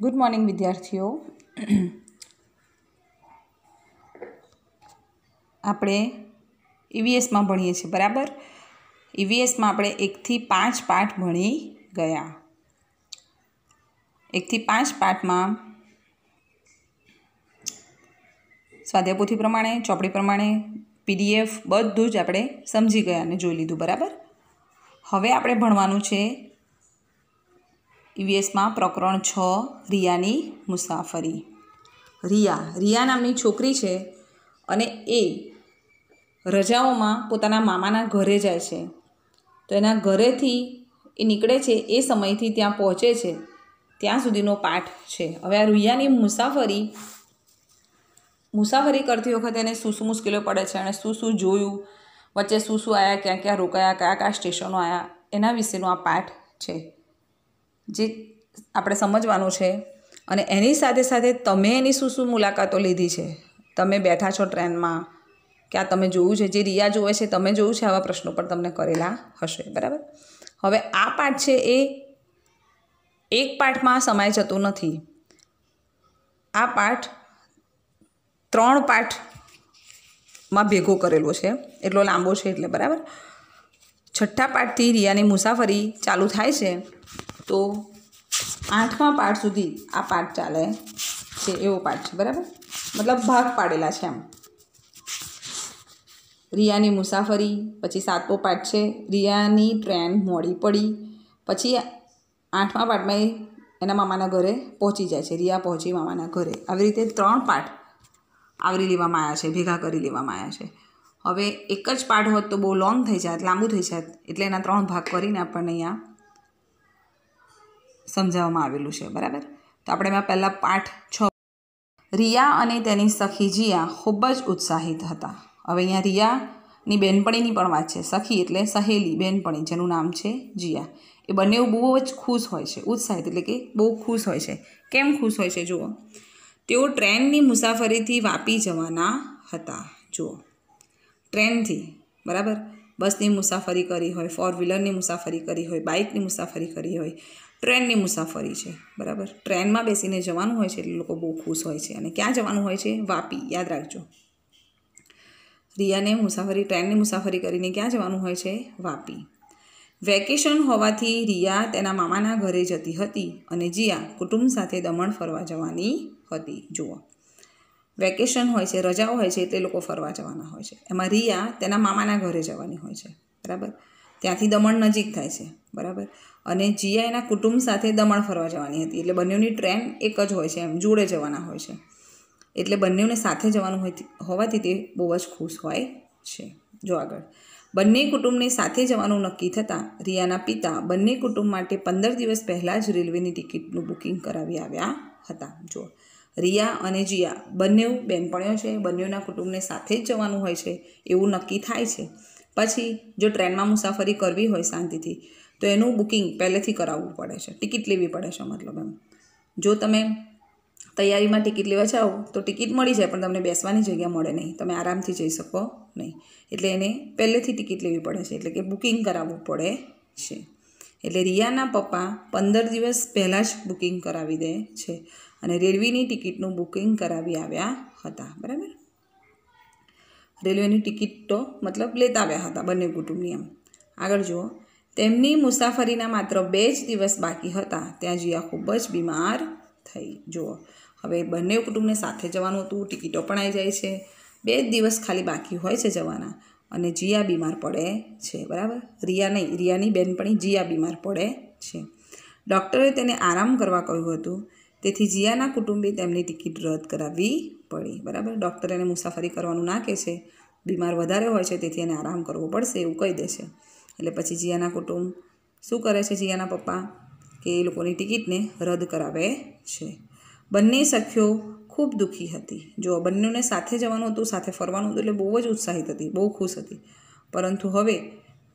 Good morning વિદ્યાર્થીઓ. આપણે ઈવીએસમાં ભણીએ છીએ, બરાબર? ઈવીએસમાં આપણે એકથી પાંચ પાઠ ભણી ગયા. એકથી પાંચ પાઠમાં સ્વાધ્યાયપોથી પ્રમાણે, ચોપડી પ્રમાણે પીડીએફ બધું જ આપણે સમજી ગયા અને જોઈ લીધું, બરાબર? હવે આપણે ભણવાનું છે ઈવીએસમાં પ્રકરણ છ, રિયાની મુસાફરી. રિયા રિયા નામની છોકરી છે અને એ રજાઓમાં પોતાના મામાના ઘરે જાય છે. તો એના ઘરેથી એ નીકળે છે, એ સમયથી ત્યાં પહોંચે છે. ત્યાં સુધીનો પાઠ છે. હવે આ રિયાની મુસાફરી મુસાફરી કરતી વખતે એને શું શું મુશ્કેલીઓ પડે છે અને શું શું જોયું, વચ્ચે શું શું આવ્યા ક્યાં ક્યાં રોકાયા, કયા કયા સ્ટેશનો આવ્યા એના વિશેનો આ પાઠ છે. જે આપણે સમજવાનું છે અને એની સાથે સાથે તમે એની શું શું મુલાકાતો લીધી છે? તમે બેઠા છો ટ્રેનમાં ક્યાં તમે જોયું છે? જે રિયા જોવે છે, તમે જોયું છે? આવા પ્રશ્નો પણ તમને કરેલા હશે, બરાબર? હવે આ પાઠ છે એ એક પાઠમાં સમાઈ જતો નથી. આ પાઠ ત્રણ પાઠમાં ભેગો કરેલો છે, એટલો લાંબો છે એટલે, બરાબર? છઠ્ઠા પાઠથી રિયાની મુસાફરી ચાલુ થાય છે. તો આઠમા પાઠ સુધી આ પાઠ ચાલે છે, એવો પાઠ છે, બરાબર? મતલબ ભાગ પાડેલા છે એમ. રિયાની મુસાફરી, પછી સાતમો પાઠ છે, રિયાની ટ્રેન મોડી પડી, પછી આઠમા પાઠમાં એ એના મામાના ઘરે પહોંચી જાય છે, રિયા પહોંચી મામાના ઘરે. આવી રીતે ત્રણ પાઠ આવરી લેવામાં આવ્યા છે, ભેગા કરી લેવામાં આવ્યા છે. હવે એક જ પાઠ હોત તો બહુ લોંગ થઈ જાત, લાંબુ થઈ જાત, એટલે એના ત્રણ ભાગ કરીને આપણને અહીંયા સમજાવવામાં આવેલું છે, બરાબર? તો આપણે એમાં પહેલાં પાઠ છ. રિયા અને તેની સખી જીયા ખૂબ જ ઉત્સાહિત હતા. હવે અહીંયા રિયાની બેનપણીની પણ વાત છે. સખી એટલે સહેલી બેનપણી, જેનું નામ છે જીયા. એ બંને બહુ જ ખુશ હોય છે, ઉત્સાહિત એટલે કે બહુ ખુશ હોય છે. કેમ ખુશ હોય છે, જુઓ. તેઓ ટ્રેનની મુસાફરીથી વાપી જવાના હતા, જુઓ. ટ્રેનથી, બરાબર? બસની મુસાફરી કરી હોય ફોર વ્હીલરની મુસાફરી કરી હોય, બાઇકની મુસાફરી કરી હોય. ટ્રેનની મુસાફરી છે, બરાબર? ટ્રેનમાં બેસીને જવાનું હોય છે એટલે લોકો બહુ ખુશ હોય છે. અને ક્યાં જવાનું હોય છે? વાપી, યાદ રાખજો. રિયાને મુસાફરી, ટ્રેનની મુસાફરી કરીને ક્યાં જવાનું હોય છે? વાપી. વેકેશન હોવાથી રિયા તેના મામાના ઘરે જતી હતી અને જીયા કુટુંબ સાથે દમણ ફરવા જવાની હતી. જુઓ. વેકેશન હોય છે, રજાઓ હોય છે એટલે લોકો ફરવા જવાના હોય છે. એમાં રિયા તેના મામાના ઘરે જવાની હોય છે. બરાબર? ત્યાંથી દમણ નજીક થાય છે, બરાબર? અને જીયા એના કુટુંબ સાથે દમણ ફરવા જવાની હતી. એટલે બંનેની ટ્રેન એક જ હોય છે, એમ જોડે જવાના હોય છે. એટલે બંનેને સાથે જવાનું હોય હોવાથી તે બહુ જ ખુશ હોય છે. જો આગળ. બંને કુટુંબને સાથે જવાનું નક્કી થતાં રિયાના પિતા બંને કુટુંબ માટે પંદર દિવસ પહેલાં જ રેલવેની ટિકિટનું બુકિંગ કરાવી આવ્યા હતા. જો. રિયા અને જીયા બંને બહેનપણીઓ છે, બંનેના કુટુંબને સાથે જ જવાનું હોય છે, એવું નક્કી થાય છે. પછી જો ટ્રેનમાં મુસાફરી કરવી હોય શાંતિથી, તો એનું બુકિંગ પહેલેથી કરાવવું પડે છે. ટિકિટ લેવી પડે છે મતલબ એમ. જો તમે તૈયારીમાં ટિકિટ લેવા જાઓ, તો ટિકિટ મળી જાય, પણ તમને બેસવાની જગ્યા મળે નહીં. તમે આરામથી જઈ શકો નહીં. એટલે એને પહેલેથી ટિકિટ લેવી પડે છે. એટલે કે બુકિંગ કરાવવું પડે છે. એટલે રિયાના પપ્પા પંદર દિવસ પહેલાં જ બુકિંગ કરાવી દે છે. અને રેલવેની ટિકિટનું બુકિંગ કરાવી આવ્યા હતા. બરાબર? રેલવેની ટિકિટો મતલબ લેતા આવ્યા હતા બંને કુટુંબની એમ. આગળ જુઓ. તેમની મુસાફરીના માત્ર બે જ દિવસ બાકી હતા. ત્યાં જીયા ખૂબ જ બીમાર થઈ. જુઓ. હવે બંને કુટુંબને સાથે જવાનું હતું. ટિકિટો પણ આવી જાય છે. બે જ દિવસ ખાલી બાકી હોય છે જવાના. અને જીયા બીમાર પડે છે. બરાબર? રિયા નહીં. રિયાની બેનપણી જીયા બીમાર પડે છે. ડૉક્ટરે તેને આરામ કરવા કહ્યું હતું. તેથી જીયાના કુટુંબે તેમની ટિકિટ રદ કરાવવી પડી, બરાબર? ડૉક્ટર એને મુસાફરી કરવાનું ના કહે છે. બીમાર વધારે હોય છે, તેથી એને આરામ કરવો પડશે એવું કહી દે છે. એટલે પછી જીયાના કુટુંબ શું કરે છે જીયાના પપ્પા? કે એ લોકોની ટિકિટને રદ કરાવે છે. બંને સખીઓ ખૂબ દુઃખી હતી. જો બંનેને સાથે જવાનું હતું, સાથે ફરવાનું હતું, એટલે બહુ જ ઉત્સાહિત હતી, બહુ ખુશ હતી. પરંતુ હવે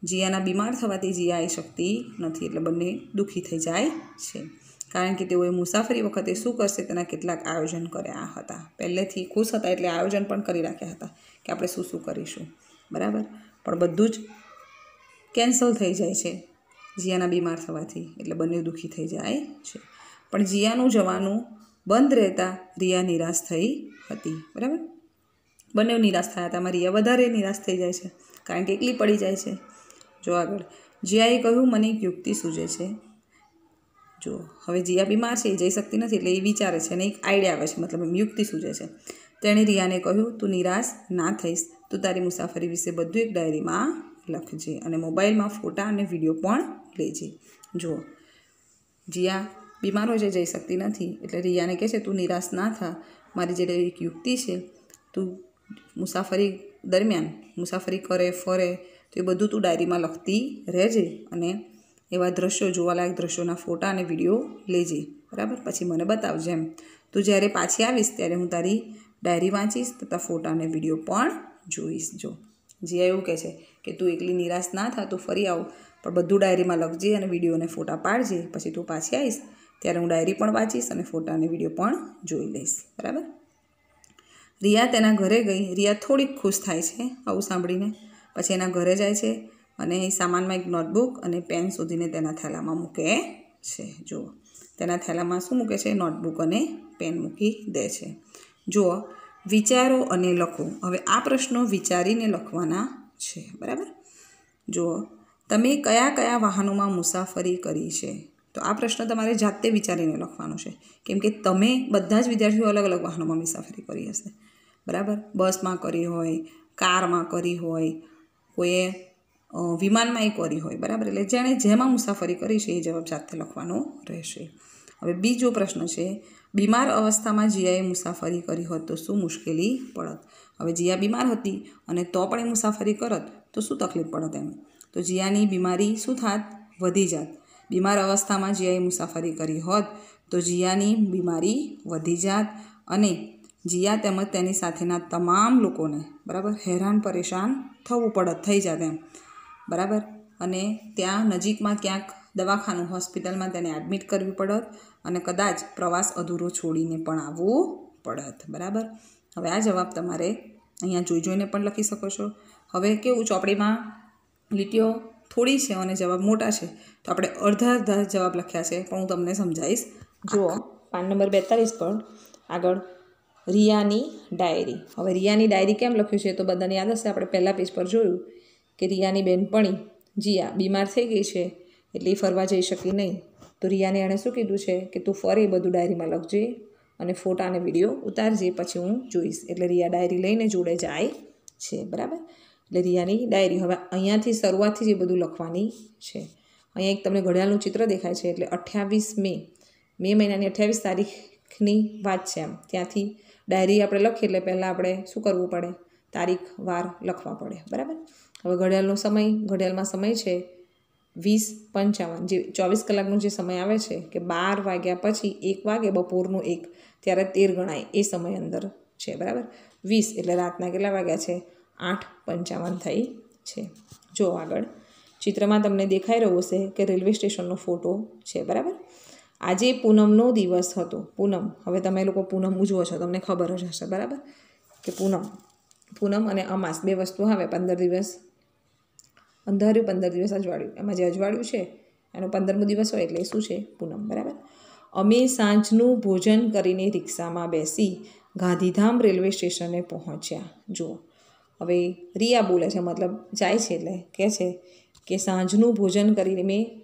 જીયાના બીમાર થવાથી જીયા આવી શકતી નથી, એટલે બંને દુઃખી થઈ જાય છે. કારણ કે તેઓએ મુસાફરી વખતે શું કરશે તેના કેટલાક આયોજન કર્યા હતા. પહેલેથી ખુશ હતા એટલે આયોજન પણ કરી રાખ્યા હતા કે આપણે શું શું કરીશું. બરાબર? પણ બધું જ કેન્સલ થઈ જાય છે. જીયાના બીમાર થવાથી. એટલે બંને દુઃખી થઈ જાય છે. પણ જીયાનું જવાનું બંધ રહેતા રિયા નિરાશ થઈ હતી. બરાબર? બંને નિરાશ થયા હતા. મારી રિયા વધારે નિરાશ થઈ જાય છે. કારણ કે એકલી પડી જાય છે. જો આગળ જીયાએ કહ્યું, મને એક યુક્તિ સૂજે છે. જો, હવે જીયા બીમાર છે, એ જઈ શકતી નથી, એટલે એ વિચારે છે અને એક આઈડિયા આવે છે, મતલબ યુક્તિ સૂજે છે. તેણે રિયાને કહ્યું, તું નિરાશ ના થઈશ. તું તારી મુસાફરી વિશે બધું એક ડાયરીમાં લખજે અને મોબાઈલમાં ફોટા અને વીડિયો પણ લેજે. જુઓ જીયા બીમાર હોય છે, જઈ શકતી નથી, એટલે રિયાને કહે છે, તું નિરાશ ના થા. મારી જે એક યુક્તિ છે, તું મુસાફરી દરમિયાન મુસાફરી કરે, ફરે, તો એ બધું તું ડાયરીમાં લખતી રહેજે અને એવા દ્રશ્યો જોવાલાયક દ્રશ્યોના ફોટા અને વીડિયો લેજે. બરાબર? પછી મને બતાવજે એમ. તું જ્યારે પાછી આવીશ ત્યારે હું તારી ડાયરી વાંચીશ તથા ફોટા અને વીડિયો પણ જોઈશ. જો. જીયા એવું કહે છે કે તું એકલી નિરાશ ના થા તું ફરી આવ, પણ બધું ડાયરીમાં લખજે અને વીડિયો અને ફોટા પાડજે. પછી તું પાછી આવીશ ત્યારે હું ડાયરી પણ વાંચીશ અને ફોટા અને વીડિયો પણ જોઈ લઈશ. બરાબર? રિયા તેના ઘરે ગઈ. રિયા થોડીક ખુશ થાય છે. આવું સાંભળીને. પછી એના ઘરે જાય છે. અને એ સામાનમાં એક નોટબુક અને પેન શોધીને તેના થેલામાં મૂકે છે. જુઓ, તેના થેલામાં શું મૂકે છે? નોટબુક અને પેન મૂકી દે છે. જુઓ, વિચારો અને લખો. હવે આ પ્રશ્નો વિચારીને લખવાના છે, બરાબર? જુઓ, તમે કયા કયા વાહનોમાં મુસાફરી કરી છે? તો આ પ્રશ્ન તમારે જાતે વિચારીને લખવાનો છે. કેમ કે તમે બધા જ વિદ્યાર્થીઓ અલગ અલગ વાહનોમાં મુસાફરી કરી હશે. બરાબર? બસમાં કરી હોય, કારમાં કરી હોય, કોઈએ વિમાનમાં એ કરી હોય, બરાબર? એટલે જેણે જેમાં મુસાફરી કરી છે એ જવાબ જાતે લખવાનો રહેશે. હવે બીજો પ્રશ્ન છે, બીમાર અવસ્થામાં જીયાએ મુસાફરી કરી હોત તો શું મુશ્કેલી પડત? હવે જીયા બીમાર હતી અને તો પણ એ મુસાફરી કરત, તો શું તકલીફ પડત એમ તો જીયાની બીમારી શું થાત? વધી જાત. બીમાર અવસ્થામાં જીયાએ મુસાફરી કરી હોત તો જીયાની બીમારી વધી જાત અને જીયા તેમજ તેની સાથેના તમામ લોકોને, બરાબર, હેરાન પરેશાન થવું પડત, થઈ જાત એમ. બરાબર? અને ત્યાં નજીકમાં ક્યાંક દવાખાનું હોસ્પિટલમાં તેને એડમિટ કરવી પડત અને કદાચ પ્રવાસ અધૂરો છોડીને પણ આવવું પડત, બરાબર? હવે આ જવાબ તમારે અહીંયા જોઈ જોઈને પણ લખી શકો છો. હવે કેવું ચોપડીમાં લીટીઓ થોડી છે અને જવાબ મોટા છે. તો આપણે અડધા અડધા જવાબ લખ્યા છે, પણ હું તમને સમજાવીશ. જુઓ, પાન નંબર બેતાલીસ પર. આગળ, રિયાની ડાયરી. હવે રિયાની ડાયરી કેમ લખ્યું છે તો બધાને યાદ હશે, આપણે પહેલાં પેજ પર જોયું. કે રિયાની બેનપણી જીયા બીમાર થઈ ગઈ છે એટલે એ ફરવા જઈ શકી નહીં. તો રિયાને એણે શું કીધું છે કે તું ફરી બધું ડાયરીમાં લખજે અને ફોટા અને વીડિયો ઉતારજે, પછી હું જોઈશ. એટલે રિયા ડાયરી લઈને જોડે જાય છે, બરાબર? એટલે રિયાની ડાયરી હવે અહીંયાથી શરૂઆતથી જ એ બધું લખવાની છે. અહીંયા એક તમને ઘડિયાળનું ચિત્ર દેખાય છે, એટલે અઠ્યાવીસ મે. મે મહિનાની અઠ્યાવીસ તારીખની વાત છે એમ ત્યાંથી ડાયરી આપણે લખીએ એટલે પહેલાં આપણે શું કરવું પડે? તારીખ, વાર લખવા પડે, બરાબર? હવે ઘડિયાળનો સમય, ઘડિયાળમાં સમય છે વીસ પંચાવન. જે ચોવીસ કલાકનો જે સમય આવે છે કે બાર વાગ્યા પછી એક વાગે બપોરનું એક, ત્યારે તેર ગણાય એ સમય અંદર છે, બરાબર? વીસ એટલે રાતના કેટલા વાગ્યા છે? આઠ પંચાવન થઈ છે. જો આગળ, ચિત્રમાં તમને દેખાઈ રહ્યો હશે કે રેલવે સ્ટેશનનો ફોટો છે, બરાબર? આજે પૂનમનો દિવસ હતો, પૂનમ. હવે તમે લોકો પૂનમ ઉજવો છો, તમને ખબર જ હશે, બરાબર? કે પૂનમ. પૂનમ અને અમાસ બે વસ્તુ આવે, પંદર દિવસ અંધાર્યું પંદર દિવસ અજવાળ્યું. એમાં જે અજવાળ્યું છે, એનો પંદરમો દિવસ હોય એટલે શું છે? પૂનમ, બરાબર? અમે સાંજનું ભોજન કરીને રિક્ષામાં બેસી ગાંધીધામ રેલવે સ્ટેશને પહોંચ્યા. જુઓ. હવે રિયા બોલે છે, મતલબ જાય છે એટલે કહે છે કે સાંજનું ભોજન કરીને મેં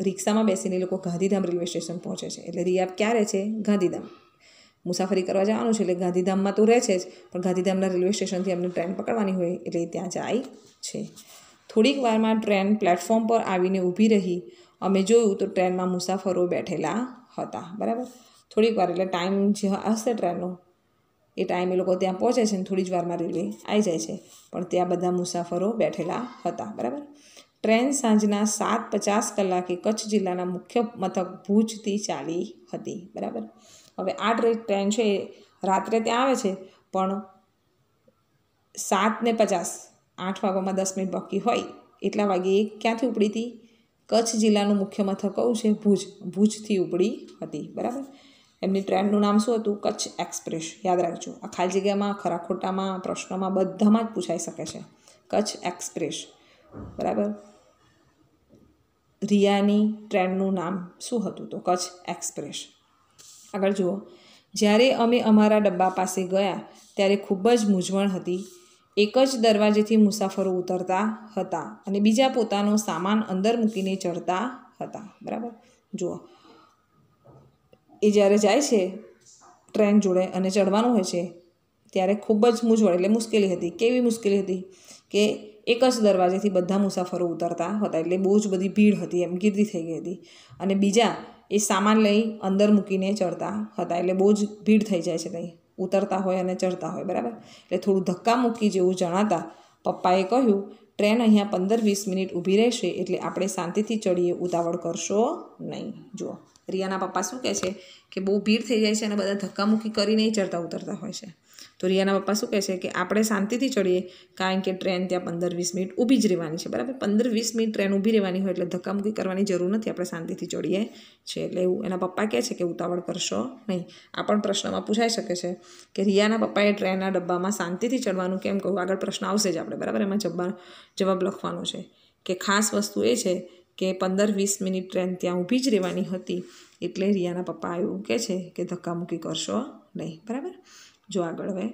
રિક્ષામાં બેસીને લોકો ગાંધીધામ રેલવે સ્ટેશન પહોંચે છે. એટલે રિયા ક્યારે છે? ગાંધીધામ. મુસાફરી કરવા જવાનું છે એટલે ગાંધીધામમાં તો રહે છે જ, પણ ગાંધીધામના રેલવે સ્ટેશનથી અમને ટ્રેન પકડવાની હોય એટલે ત્યાં જાય છે. થોડીક વારમાં ટ્રેન પ્લેટફોર્મ પર આવીને ઊભી રહી. અમે જોયું તો ટ્રેનમાં મુસાફરો બેઠેલા હતા, બરાબર? થોડીક વાર એટલે ટાઈમ જે હશે ટ્રેનનો, એ ટાઈમે લોકો ત્યાં પહોંચે છે ને થોડી જ વારમાં રેલવે આવી જાય છે. પણ ત્યાં બધા મુસાફરો બેઠેલા હતા, બરાબર? ટ્રેન સાંજના સાત પચાસ કલાકે કચ્છ જિલ્લાના મુખ્ય મથક ભુજથી ચાલી હતી, બરાબર? હવે આ ટ્રેન છે રાત્રે ત્યાં આવે છે, પણ સાત ને પચાસ, આઠ વાગ્યામાં દસ મિનિટ બાકી હોય, એટલા વાગે એ ક્યાંથી ઉપડી હતી? કચ્છ જિલ્લાનું મુખ્ય મથક કયું છે? ભુજ. ભુજથી ઉપડી હતી, બરાબર? એમની ટ્રેનનું નામ શું હતું? કચ્છ એક્સપ્રેસ. યાદ રાખજો, આ ખાલી જગ્યામાં ખરા ખોટામાં પ્રશ્નોમાં બધામાં જ પૂછાઈ શકે છે. કચ્છ એક્સપ્રેસ. બરાબર? રિયાની ટ્રેનનું નામ શું હતું તો? કચ્છ એક્સપ્રેસ. આગળ જુઓ. જ્યારે અમે અમારા ડબ્બા પાસે ગયા, ત્યારે ખૂબ જ મૂંઝવણ હતી. એક જ દરવાજેથી મુસાફરો ઉતરતા હતા અને બીજા પોતાનો સામાન અંદર મૂકીને ચડતા હતા. બરાબર? જુઓ. એ જ્યારે જાય છે ટ્રેન જોડે અને ચડવાનું હોય છે, ત્યારે ખૂબ જ મૂંઝવણ એટલે મુશ્કેલી હતી. કેવી મુશ્કેલી હતી? કે એક જ દરવાજેથી બધા મુસાફરો ઉતરતા હતા એટલે બહુ જ બધી ભીડ હતી, એમ ગીર્દી થઈ ગઈ હતી. અને બીજા એ સામાન લઈ અંદર મૂકીને ચડતા હતા. એટલે બહુ જ ભીડ થઈ જાય છે ત્યાં ઉતરતા હોય અને ચડતા હોય, બરાબર? એટલે થોડું ધક્કા મૂકી જેવું જણાતા પપ્પાએ કહ્યું, ટ્રેન અહીંયા પંદર વીસ મિનિટ ઊભી રહેશે એટલે આપણે શાંતિથી ચડીએ, ઉતાવળ કરશો નહીં. જુઓ, રિયાના પપ્પા શું કહે છે કે બહુ ભીડ થઈ જાય છે અને બધા ધક્કામુક્કી કરીને ચડતા ઉતરતા હોય છે. તો રિયાના પપ્પા શું કહે છે કે આપણે શાંતિથી ચડીએ, કારણ કે ટ્રેન ત્યાં પંદર વીસ મિનિટ ઊભી જ રહેવાની છે, બરાબર? પંદર વીસ મિનિટ ટ્રેન ઊભી રહેવાની હોય એટલે ધક્કામુક્કી કરવાની જરૂર નથી, આપણે શાંતિથી ચડીએ છીએ. એટલે એવું એના પપ્પા કહે છે કે ઉતાવળ કરશો નહીં. આ પણ પ્રશ્નમાં પૂછાઈ શકે છે કે રિયાના પપ્પાએ ટ્રેનના ડબ્બામાં શાંતિથી ચડવાનું કેમ કહું આગળ પ્રશ્ન આવશે જ આપણે, બરાબર? એમાં જવાબ જવાબ લખવાનો છે કે ખાસ વસ્તુ એ છે કે પંદર વીસ મિનિટ ટ્રેન ત્યાં ઊભી જ રહેવાની હતી, એટલે રિયાના પપ્પા એવું કહે છે કે ધક્કામુક્કી કરશો નહીં, બરાબર? જો આગળ હવે.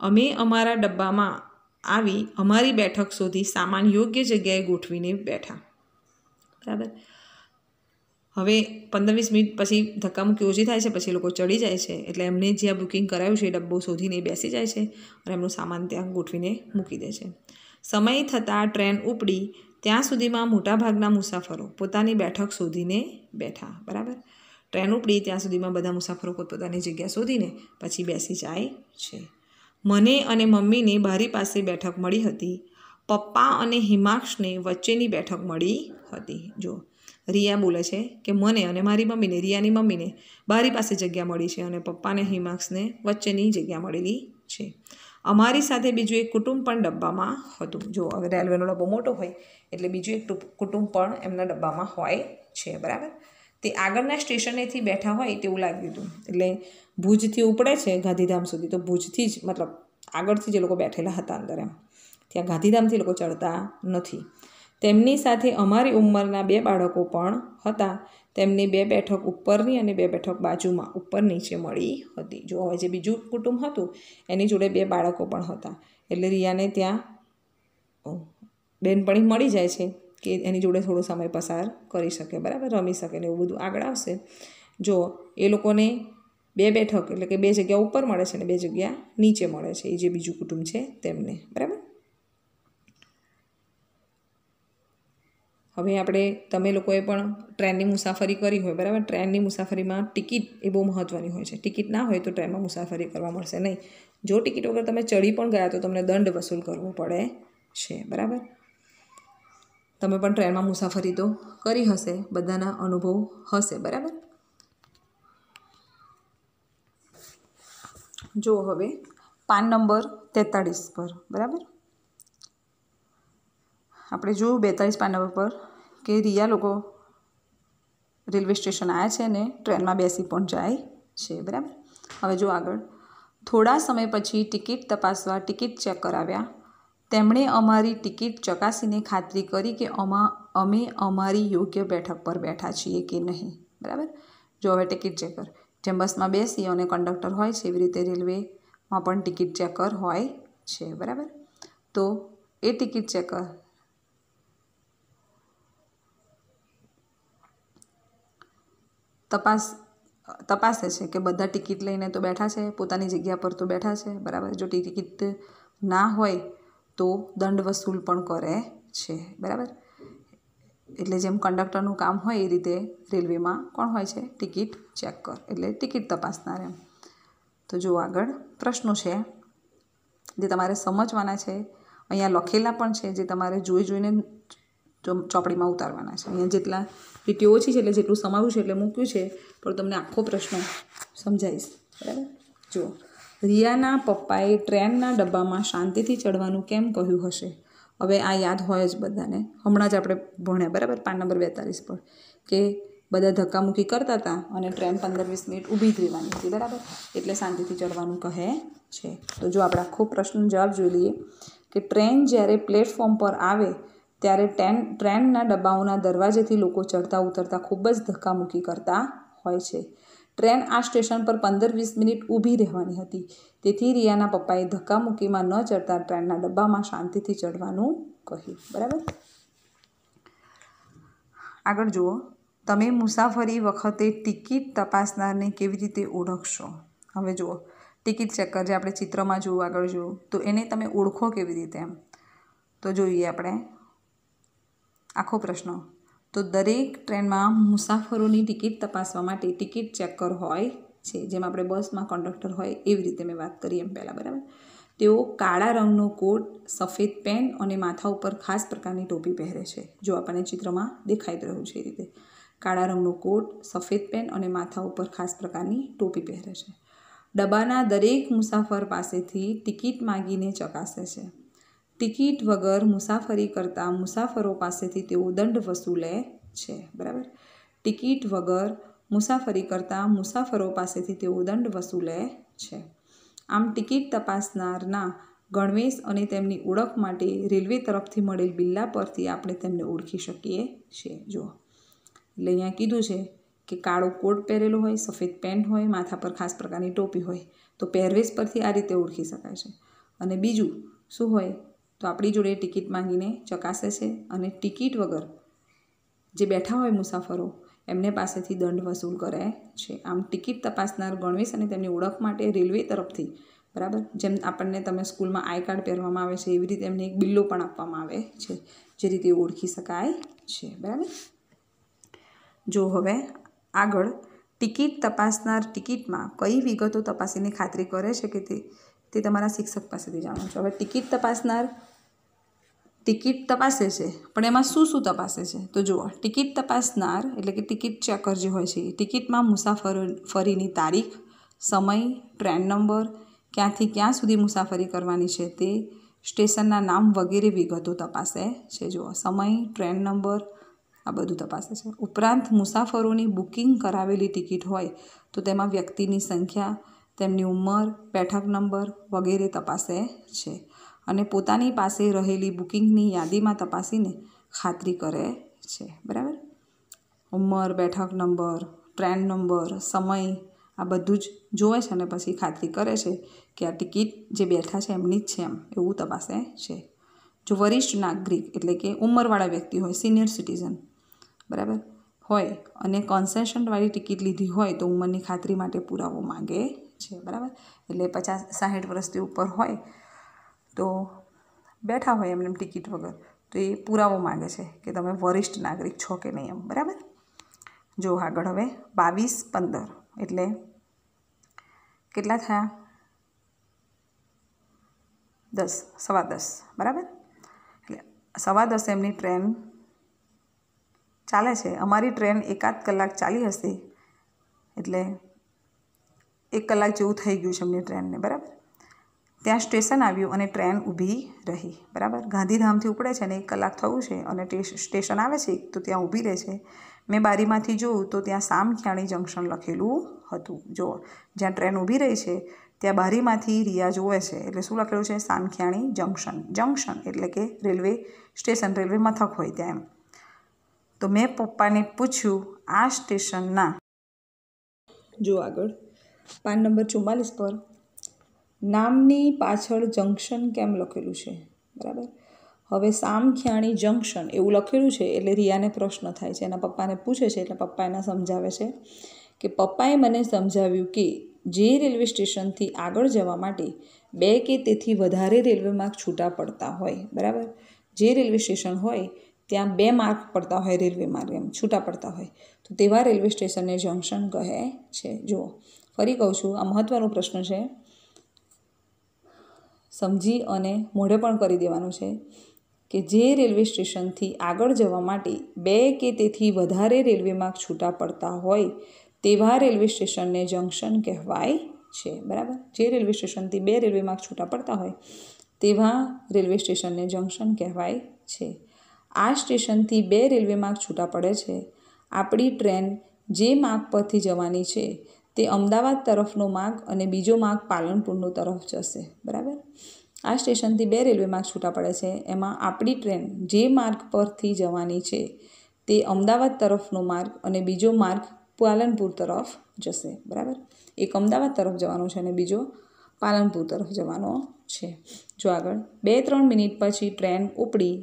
અમે અમારા ડબ્બામાં આવી અમારી બેઠક શોધી સામાન યોગ્ય જગ્યાએ ગોઠવીને બેઠા. બરાબર? હવે પંદર વીસ મિનિટ પછી ધક્કામુક્કી ઓછી થાય છે, પછી લોકો ચડી જાય છે. એટલે એમને જ્યાં બુકિંગ કરાયું છે એ ડબ્બો શોધીને બેસી જાય છે અને એમનું સામાન ત્યાં ગોઠવીને મૂકી દે છે. સમય થતાં ટ્રેન ઉપડી. ત્યાં સુધીમાં મોટાભાગના મુસાફરો પોતાની બેઠક શોધીને બેઠા. બરાબર? ટ્રેન ઉપડી ત્યાં સુધીમાં બધા મુસાફરો પોતપોતાની જગ્યા શોધીને પછી બેસી જાય છે. મને અને મમ્મીને બારી પાસે બેઠક મળી હતી. પપ્પા અને હિમાક્ષને વચ્ચેની બેઠક મળી હતી. જો, રિયા બોલે છે કે મને અને મારી મમ્મીને, રિયાની મમ્મીને બારી પાસે જગ્યા મળી છે અને પપ્પાને હિમાક્ષને વચ્ચેની જગ્યા મળેલી છે. અમારી સાથે બીજું એક કુટુંબ પણ ડબ્બામાં હતું. જો, હવે રેલવેનો ડબ્બો મોટો હોય એટલે બીજું એક કુટુંબ પણ એમના ડબ્બામાં હોય છે. બરાબર? તે આગળના સ્ટેશનેથી બેઠા હોય તેવું લાગ્યું હતું. એટલે ભુજથી ઉપડે છે ગાંધીધામ સુધી, તો ભુજથી જ, મતલબ આગળથી જે લોકો બેઠેલા હતા અંદર એમ. ત્યાં ગાંધીધામથી લોકો ચડતા નથી. તેમની સાથે અમારી ઉંમરના બે બાળકો પણ હતા. તેમની બે બેઠક ઉપરની અને બે બેઠક બાજુમાં ઉપર નીચે મળી હતી. જો હવે જે બીજું કુટુંબ હતું, એની જોડે બે બાળકો પણ હતા. એટલે રિયાને ત્યાં બેનપણી મળી જાય છે. કે એની જોડે થોડો સમય પસાર કરી શકે, બરાબર? રમી શકે ને એવું બધું આગળ આવશે. જો એ લોકોને બે બેઠક એટલે કે બે જગ્યા ઉપર મળે છે ને બે જગ્યા નીચે મળે છે એ જે બીજું કુટુંબ છે તેમને, બરાબર? હવે આપણે, તમે લોકોએ પણ ટ્રેનની મુસાફરી કરી હોય, બરાબર? ટ્રેનની મુસાફરીમાં ટિકિટ એ બહુ મહત્ત્વની હોય છે. ટિકિટ ના હોય તો ટ્રેનમાં મુસાફરી કરવા મળશે નહીં. જો ટિકિટ વગર તમે ચડી પણ ગયા તો તમને દંડ વસૂલ કરવો પડે છે, બરાબર? તમે પણ ટ્રેનમાં મુસાફરી તો કરી હશે, બધાના અનુભવ હશે, બરાબર? જો હવે, પાન નંબર તેતાળીસ પર, બરાબર? આપણે જોયું બેતાળીસ પાન નંબર પર કે રિયા લોકો રેલવે સ્ટેશન આવ્યા છે ને, ટ્રેનમાં બેસી પણ જાય છે, બરાબર? હવે જો આગળ, થોડા સમય પછી ટિકિટ તપાસવા, ટિકિટ ચેક કરાવ્યા તેમણે અમારી ટિકિટ ચકાસીને ખાતરી કરી કે અમા, અમે અમારી યોગ્ય બેઠક પર બેઠા છીએ કે નહીં. બરાબર? જો હવે ટિકિટ ચેકર. જેમ બસમાં બેસી અને કંડક્ટર હોય છે, એવી રીતે રેલવેમાં પણ ટિકિટ ચેકર હોય છે. બરાબર? તો એ ટિકિટ ચેકર. તપાસ, તપાસે છે કે બધા ટિકિટ લઈને તો બેઠા છે, પોતાની જગ્યા પર તો બેઠા છે. બરાબર? જો ટિકિટ ના હોય તો દંડ વસૂલ પણ કરે છે, બરાબર? એટલે જેમ કંડક્ટરનું કામ હોય એ રીતે રેલવેમાં કોણ હોય છે? ટિકિટ ચેકર એટલે ટિકિટ તપાસનાર એમ. તો જો આગળ પ્રશ્નો છે, જે તમારે સમજવાના છે, અહીંયા લખેલા પણ છે, જે તમારે જોઈ જોઈને ચોપડીમાં ઉતારવાના છે. અહીંયા જેટલા લીટીઓ ઓછી છે, એટલે જેટલું સમાવ્યું છે, એટલે મૂક્યું છે, પણ તમને આખો પ્રશ્ન સમજાવીશ બરાબર? જુઓ. રિયાના પપ્પાએ ટ્રેનના ડબ્બામાં શાંતિથી ચડવાનું કેમ કહ્યું હશે? હવે આ યાદ હોય જ બધાને. હમણાં જ આપણે ભણ્યા, બરાબર? પાન નંબર બેતાલીસ પર. કે બધા ધક્કામુક્કી કરતા હતા અને ટ્રેન પંદર વીસ મિનિટ ઊભી જ રહેવાની હતી, બરાબર? એટલે શાંતિથી ચડવાનું કહે છે. તો જો આપણે આખો પ્રશ્ન જવાબ જોઈ લઈએ કે ટ્રેન જ્યારે પ્લેટફોર્મ પર આવે, ત્યારે ટ્રેન ટ્રેનના ડબ્બાઓના દરવાજેથી લોકો ચડતા ઉતરતા ખૂબ જ ધક્કામુક્કી કરતા હોય છે. ટ્રેન આ સ્ટેશન પર પંદર વીસ મિનિટ ઊભી રહેવાની હતી. તેથી રિયાના પપ્પાએ ધક્કામુક્કીમાં ન ચડતા ટ્રેનના ડબ્બામાં શાંતિથી ચડવાનું કહ્યું. બરાબર? આગળ જુઓ. તમે મુસાફરી વખતે ટિકિટ તપાસનારને કેવી રીતે ઓળખશો? હવે જુઓ. ટિકિટ ચેકર જે આપણે ચિત્રમાં જોયું આગળ જોયું તો એને તમે ઓળખો કેવી રીતે એમ? તો જોઈએ આપણે. આખો પ્રશ્ન. તો દરેક ટ્રેનમાં મુસાફરોની ટિકિટ તપાસવા માટે ટિકિટ ચેકર હોય છે. જેમ આપણે બસમાં કંડક્ટર હોય એવી રીતે મેં વાત કરી એમ પહેલાં, બરાબર? તેઓ કાળા રંગનો કોટ, સફેદ પેન અને માથા ઉપર ખાસ પ્રકારની ટોપી પહેરે છે, જો આપણને ચિત્રમાં દેખાઈ રહ્યું છે એ રીતે. કાળા રંગનો કોટ, સફેદ પેન અને માથા ઉપર ખાસ પ્રકારની ટોપી પહેરે છે. ડબ્બાના દરેક મુસાફર પાસેથી ટિકિટ માગીને ચકાસે છે. ટિકિટ વગર મુસાફરી કરતા મુસાફરો પાસેથી તેઓ દંડ વસૂલે છે, બરાબર? ટિકિટ વગર મુસાફરી કરતા મુસાફરો પાસેથી તેઓ દંડ વસૂલે છે. આમ ટિકિટ તપાસનારના ગણવેશ અને તેમની ઓળખ માટે રેલવે તરફથી મળેલ બિલ્લા પરથી આપણે તેમને ઓળખી શકીએ છીએ. જુઓ. એટલે અહીંયા કીધું છે કે કાળો કોટ પહેરેલો હોય, સફેદ પેન્ટ હોય, માથા પર ખાસ પ્રકારની ટોપી હોય, તો પહેરવેશ પરથી આ રીતે ઓળખી શકાય છે. અને બીજું શું હોય? તો આપણી જોડે ટિકિટ માંગીને ચકાસે છે અને ટિકિટ વગર જે બેઠા હોય મુસાફરો, એમને પાસેથી દંડ વસૂલ કરે છે. આમ ટિકિટ તપાસનાર ગણવેશ અને તેમની ઓળખ માટે રેલવે તરફથી, બરાબર? જેમ આપણને તમે સ્કૂલમાં આઈ કાર્ડ પહેરવામાં આવે છે, એવી રીતે એમને એક બિલ્લો પણ આપવામાં આવે છે, જે રીતે ઓળખી શકાય છે, બરાબર? જો હવે આગળ ટિકિટ તપાસનાર ટિકિટમાં કઈ વિગતો તપાસીને ખાતરી કરે છે કે તે તે તમારા શિક્ષક પાસેથી જાણો છો. હવે ટિકિટ તપાસનાર ટિકિટ તપાસે છે. પણ એમાં શું શું તપાસે છે? તો જુઓ, ટિકિટ તપાસનાર એટલે કે ટિકિટ ચેકર જે હોય છે ટિકિટમાં મુસાફરો, ફરીની તારીખ, સમય, ટ્રેન નંબર, ક્યાંથી ક્યાં સુધી મુસાફરી કરવાની છે તે, સ્ટેશનના નામ વગેરે વિગતો તપાસે છે. જુઓ, સમય, ટ્રેન નંબર, આ બધું તપાસે છે. ઉપરાંત મુસાફરોની બુકિંગ કરાવેલી ટિકિટ હોય તો તેમાં વ્યક્તિની સંખ્યા, તેમની ઉંમર, બેઠક નંબર વગેરે તપાસે છે. અને પોતાની પાસે રહેલી બુકિંગની યાદીમાં તપાસીને ખાતરી કરે છે. બરાબર? ઉંમર, બેઠક નંબર, ટ્રેન નંબર, સમય, આ બધું જ જોવે છે અને પછી ખાતરી કરે છે કે આ ટિકિટ જે બેઠા છે એમની જ છે એમ, એવું તપાસે છે. જો વરિષ્ઠ નાગરિક એટલે કે ઉંમરવાળા વ્યક્તિ હોય, સિનિયર સિટીઝન, બરાબર? હોય અને કન્સેશનવાળી ટિકિટ લીધી હોય તો ઉંમરની ખાતરી માટે પુરાવો માગે છે, બરાબર? એટલે પચાસ સાઠ વર્ષથી ઉપર હોય તો બેઠા હોય એમને ટિકિટ વગર, તો એ પુરાવો માગે છે કે તમે વરિષ્ઠ નાગરિક છો કે નહીં એમ, બરાબર? જો આગળ હવે બાવીસ પંદર, એટલે કેટલા થયા? દસ, સવા દસ, બરાબર? એટલે સવા દસ એમની ટ્રેન ચાલે છે. અમારી ટ્રેન એકાદ કલાક ચાલી હશે, એટલે એક કલાક જેવું થઈ ગયું છે એમની ટ્રેનને, બરાબર? ત્યાં સ્ટેશન આવ્યું અને ટ્રેન ઊભી રહી. બરાબર? ગાંધીધામથી ઉપડે છે ને એક કલાક થયું છે અને સ્ટેશન આવે છે તો ત્યાં ઊભી રહે છે. મેં બારીમાંથી જોયું તો ત્યાં સામખ્યાણી જંકશન લખેલું હતું. જો, જ્યાં ટ્રેન ઊભી રહી છે, ત્યાં બારીમાંથી રિયા જોવે છે. એટલે શું લખેલું છે? સામખ્યાણી જંકશન. જંકશન એટલે કે રેલવે સ્ટેશન. રેલવે મથક હોય ત્યાં એમ. તો મેં પપ્પાને પૂછ્યું, આ સ્ટેશનના જો આગળ. પાન નંબર ચુમ્માલીસ પર નામની પાછળ જંકશન કેમ લખેલું છે? બરાબર. હવે સામખ્યાણી જંકશન એવું લખેલું છે એટલે રિયાને પ્રશ્ન થાય છે. એના પપ્પાને પૂછે છે એટલે પપ્પા એને સમજાવે છે કે પપ્પાએ મને સમજાવ્યું કે જે રેલવે સ્ટેશનથી આગળ જવા માટે બે કે તેથી વધારે રેલવે માર્ગ છૂટા પડતા હોય, બરાબર? જે રેલવે સ્ટેશન હોય ત્યાં બે માર્ગ પડતા હોય રેલવે માર્ગ એમ, છૂટા પડતા હોય. તો તેવા રેલવે સ્ટેશનને જંકશન કહે છે. જુઓ, ફરી કહું છું, આ મહત્ત્વનો પ્રશ્ન છે. સમજી અને મોઢે પણ કરી દેવાનું છે કે જે રેલવે સ્ટેશનથી આગળ જવા માટે બે કે તેથી વધારે રેલવે માર્ગ છૂટા પડતા હોય તેવા રેલવે સ્ટેશનને જંકશન કહેવાય છે. બરાબર? જે રેલવે સ્ટેશનથી બે રેલવે માર્ગ છૂટા પડતા હોય તેવા રેલવે સ્ટેશનને જંકશન કહેવાય છે. આ સ્ટેશનથી બે રેલવે માર્ગ છૂટા પડે છે. આપણી ટ્રેન જે માર્ગ પરથી જવાની છે તે અમદાવાદ તરફનો માર્ગ અને બીજો માર્ગ પાલનપુરનો તરફ જશે, બરાબર? આ સ્ટેશનથી બે રેલવે માર્ગ છૂટા પડે છે. એમાં આપણી ટ્રેન જે માર્ગ પરથી જવાની છે તે અમદાવાદ તરફનો માર્ગ અને બીજો માર્ગ પાલનપુર તરફ જશે, બરાબર? એક અમદાવાદ તરફ જવાનો છે અને બીજો પાલનપુર તરફ જવાનો છે. જો આગળ બે ત્રણ મિનિટ પછી ટ્રેન ઉપડી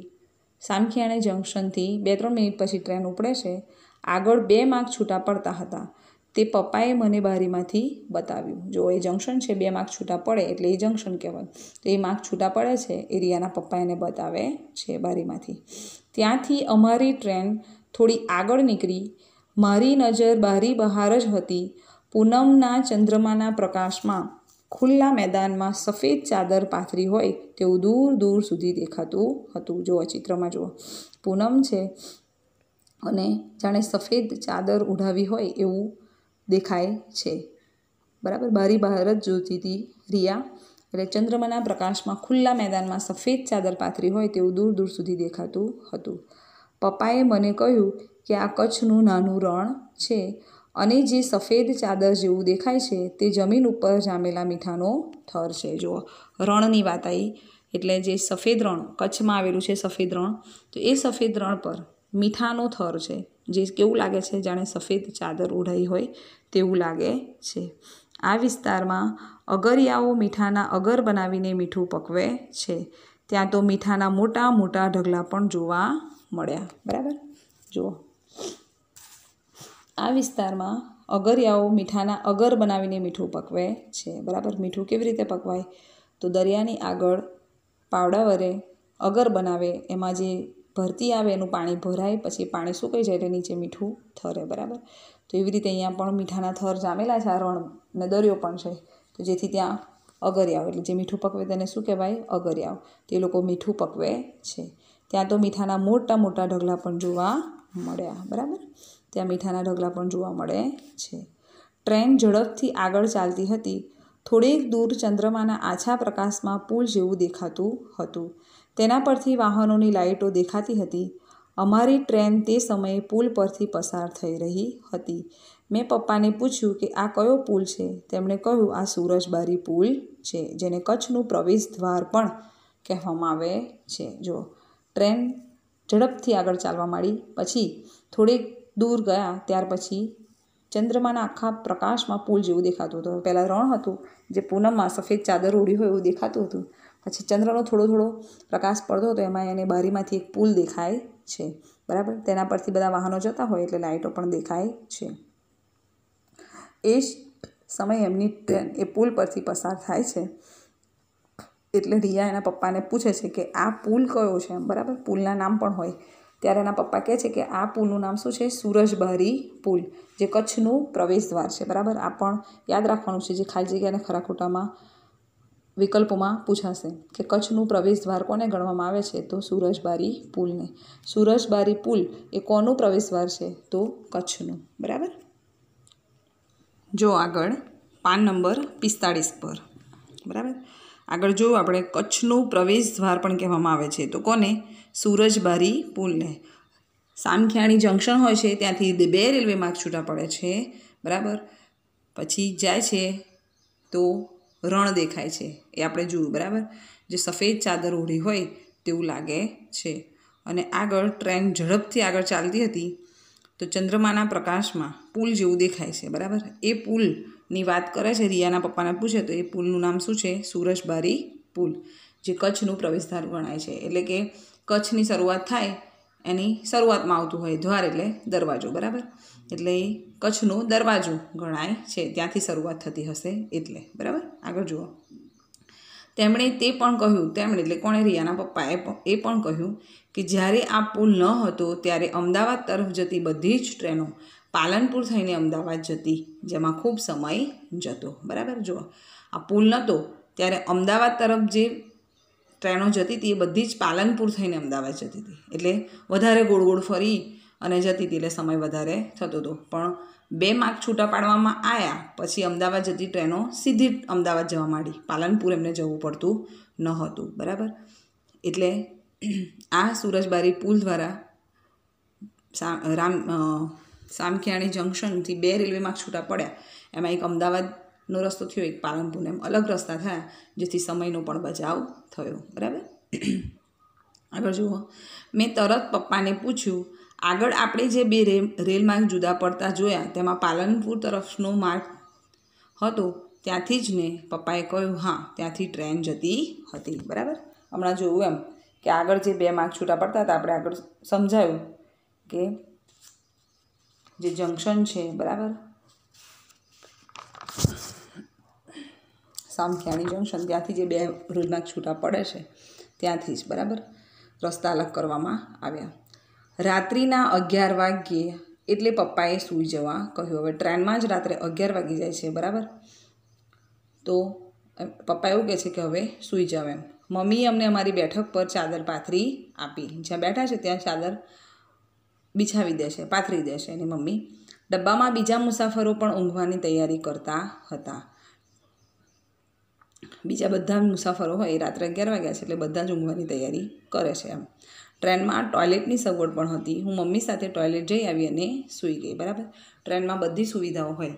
સામખિયાણી જંકશનથી બે ત્રણ મિનિટ પછી ટ્રેન ઉપડે છે. આગળ બે માર્ગ છૂટા પડતા હતા. તે પપ્પાએ મને બારીમાંથી બતાવ્યું. જો એ જંકશન છે, બે માર્ક છૂટા પડે એટલે એ જંકશન કહેવાય. તો એ માર્ક છૂટા પડે છે, એ રિયાના પપ્પા એને બતાવે છે બારીમાંથી. ત્યાંથી અમારી ટ્રેન થોડી આગળ નીકળી. મારી નજર બારી બહાર જ હતી. પૂનમના ચંદ્રમાના પ્રકાશમાં ખુલ્લા મેદાનમાં સફેદ ચાદર પાથરી હોય તેવું દૂર દૂર સુધી દેખાતું હતું. જુઓ ચિત્રમાં, જુઓ. પૂનમ છે અને જાણે સફેદ ચાદર ઉઢાવી હોય એવું દેખાય છે. બરાબર? બારી બહાર જ જોતી હતી રિયા. એટલે ચંદ્રમાના પ્રકાશમાં ખુલ્લા મેદાનમાં સફેદ ચાદર પાથરી હોય તેવું દૂર દૂર સુધી દેખાતું હતું. પપ્પાએ મને કહ્યું કે આ કચ્છનું નાનું રણ છે અને જે સફેદ ચાદર જેવું દેખાય છે તે જમીન ઉપર જામેલા મીઠાનો થર છે. જુઓ, રણની વાત આવી એટલે જે સફેદ રણ, કચ્છમાં આવેલું છે સફેદ રણ, તો એ સફેદ રણ પર મીઠાનો થર છે. જે કેવું લાગે છે, જાણે સફેદ ચાદર ઓઢાઈ હોય તેવું લાગે છે. આ વિસ્તારમાં અગરિયાઓ મીઠાના અગર બનાવીને મીઠું પકવે છે. ત્યાં તો મીઠાના મોટા મોટા ઢગલા પણ જોવા મળ્યા. બરાબર? જુઓ. આ વિસ્તારમાં અગરિયાઓ મીઠાના અગર બનાવીને મીઠું પકવે છે. બરાબર? મીઠું કેવી રીતે પકવાય? તો દરિયાની આગળ પાવડા વરે અગર બનાવે, એમાં જે ભરતી આવે, એનું પાણી ભરાય, પછી પાણી સુકાઈ જાય એટલે નીચે મીઠું થરે, બરાબર? તો એવી રીતે અહીંયા પણ મીઠાના થર જામેલા છે, આ રણ ને દરિયો પણ છે. તો જેથી ત્યાં અગરિયાવ એટલે જે મીઠું પકવે તેને શું કહેવાય? અગરિયાવ તે લોકો મીઠું પકવે છે. ત્યાં તો મીઠાના મોટા મોટા ઢગલા પણ જોવા મળ્યા, બરાબર? ત્યાં મીઠાના ઢગલા પણ જોવા મળે છે. ટ્રેન ઝડપથી આગળ ચાલતી હતી. થોડેક દૂર ચંદ્રમાના આછા પ્રકાશમાં પુલ જેવું દેખાતું હતું. તેના પરથી વાહનોની લાઇટો દેખાતી હતી. અમારી ટ્રેન તે સમયે પુલ પરથી પસાર થઈ રહી હતી. મેં પપ્પાને પૂછ્યું કે આ કયો પુલ છે? તેમણે કહ્યું, આ સૂરજબારી પુલ છે, જેને કચ્છનું પ્રવેશ દ્વાર પણ કહેવામાં આવે છે. જો, ટ્રેન ઝડપથી આગળ ચાલવા માંડી. પછી થોડીક દૂર ગયા, ત્યાર પછી ચંદ્રમાના આખા પ્રકાશમાં પુલ જેવું દેખાતું હતું. પહેલાં રણ હતું, જે પૂનમમાં સફેદ ચાદર ઓઢી હોય એવું દેખાતું હતું. પછી ચંદ્રનો થોડો થોડો પ્રકાશ પડતો હતો, એમાં એને બારીમાંથી એક પુલ દેખાય છે. બરાબર? તેના પરથી બધા વાહનો જતા હોય એટલે લાઇટો પણ દેખાય છે. એ જ સમયે એમની ટ્રેન, એ પુલ પરથી પસાર થાય છે. એટલે રિયા એના પપ્પાને પૂછે છે કે આ પુલ કયો છે બરાબર? પુલના નામ પણ હોય. ત્યારે એના પપ્પા કહે છે કે આ પુલનું નામ શું છે? સુરજબારી પુલ, જે કચ્છનું પ્રવેશ દ્વાર છે. બરાબર? આ પણ યાદ રાખવાનું છે જે ખાલી જગ્યાને ખરા ખોટામાં વિકલ્પોમાં પૂછાશે કે કચ્છનું પ્રવેશ દ્વાર કોને ગણવામાં આવે છે? તો સુરજબારી પુલને. સુરજબારી પુલ એ કોનું પ્રવેશ દ્વાર છે? તો કચ્છનું. બરાબર? જો આગળ પાન નંબર પિસ્તાળીસ પર. બરાબર? આગળ જો આપણે કચ્છનું પ્રવેશ દ્વાર પણ કહેવામાં આવે છે, તો કોને? સુરજબારી પુલને. સામખિયાણી જંકશન હોય છે, ત્યાંથી બે રેલવે માર્ગ છૂટા પડે છે. બરાબર? પછી જાય છે, તો રણ દેખાય છે, એ આપણે જોયું, બરાબર? જે સફેદ ચાદર ઓઢી હોય તેવું લાગે છે. અને આગળ ટ્રેન ઝડપથી આગળ ચાલતી હતી તો ચંદ્રમાના પ્રકાશમાં પુલ જેવું દેખાય છે, બરાબર? એ પુલની વાત કરે છે, રિયાના પપ્પાને પૂછે, તો એ પુલનું નામ શું છે? સુરજબારી પુલ, જે કચ્છનું પ્રવેશદ્વાર ગણાય છે. એટલે કે કચ્છની શરૂઆત થાય, એની શરૂઆતમાં આવતું હોય, દ્વાર એટલે દરવાજો, બરાબર? એટલે કચ્છનો દરવાજો ગણાય છે. ત્યાંથી શરૂઆત થતી હશે એટલે. બરાબર? આગળ જુઓ. તેમણે તે પણ કહ્યું, તેમણે એટલે કોણે રિયાના પપ્પાએ એ પણ કહ્યું કે જ્યારે આ પુલ ન હતો ત્યારે અમદાવાદ તરફ જતી બધી જ ટ્રેનો પાલનપુર થઈને અમદાવાદ જતી, જેમાં ખૂબ સમય જતો. બરાબર? જુઓ. આ પુલ નહોતો ત્યારે અમદાવાદ તરફ જે ટ્રેનો જતી હતી એ બધી જ પાલનપુર થઈને અમદાવાદ જતી હતી એટલે વધારે ગોળ ગોળ ફરી અને જતી હતી એટલે સમય વધારે થતો હતો. પણ બે માર્ક છૂટા પાડવામાં આવ્યા પછી અમદાવાદ જતી ટ્રેનો સીધી અમદાવાદ જવા માંડી. પાલનપુર એમને જવું પડતું ન હતું બરાબર? એટલે આ સુરજબારી પુલ દ્વારા રામ સામખિયાણી જંકશનથી બે રેલવે માર્ગ છૂટા પડ્યા. એમાં એક અમદાવાદનો રસ્તો થયો, એક પાલનપુરનો. એમ અલગ રસ્તા થયા, જેથી સમયનો પણ બચાવ થયો, બરાબર? આગળ જુઓ. મેં તરત પપ્પાને પૂછ્યું આગળ આપણે જે બે રેલ માર્ગ જુદા પડતા જોયા, તેમાં પાલનપુર તરફનો માર્ગ હતો. ત્યાંથી જ ને પપ્પાએ કહ્યું, હા, ત્યાંથી ટ્રેન જતી હતી. બરાબર? હમણાં જોયું એમ કે આગળ જે બે માર્ગ છૂટા પડતા હતા, આપણે આગળ સમજાયું કે જે જંકશન છે, બરાબર? સામખિયાણી જંકશન, ત્યાંથી જે બે રોજના છૂટા પડે છે, ત્યાંથી જ, બરાબર? રસ્તા અલગ કરવામાં આવ્યા. રાત્રિના અગિયાર વાગ્યે એટલે પપ્પાએ સૂઈ જવા કહ્યું. હવે ટ્રેનમાં જ રાત્રે અગિયાર વાગી જાય છે, બરાબર? તો પપ્પા એવું કહે છે કે હવે સૂઈ જાવ એમ. મમ્મીએ અમને અમારી બેઠક પર ચાદર પાથરી આપી. જ્યાં બેઠા છે ત્યાં ચાદર બિછાવી દેશે, પાથરી દેશે. એની મમ્મી ડબ્બામાં બીજા મુસાફરો પણ ઊંઘવાની તૈયારી કરતા હતા. બીજા બધા મુસાફરો હોય રાત્રે અગિયાર વાગ્યા છે એટલે બધા જ ઊંઘવાની તૈયારી કરે છે એમ. ટ્રેનમાં ટોયલેટની સગવડ પણ હતી. હું મમ્મી સાથે ટોયલેટ જઈ આવી અને સૂઈ ગઈ, બરાબર? ટ્રેનમાં બધી સુવિધાઓ હોય,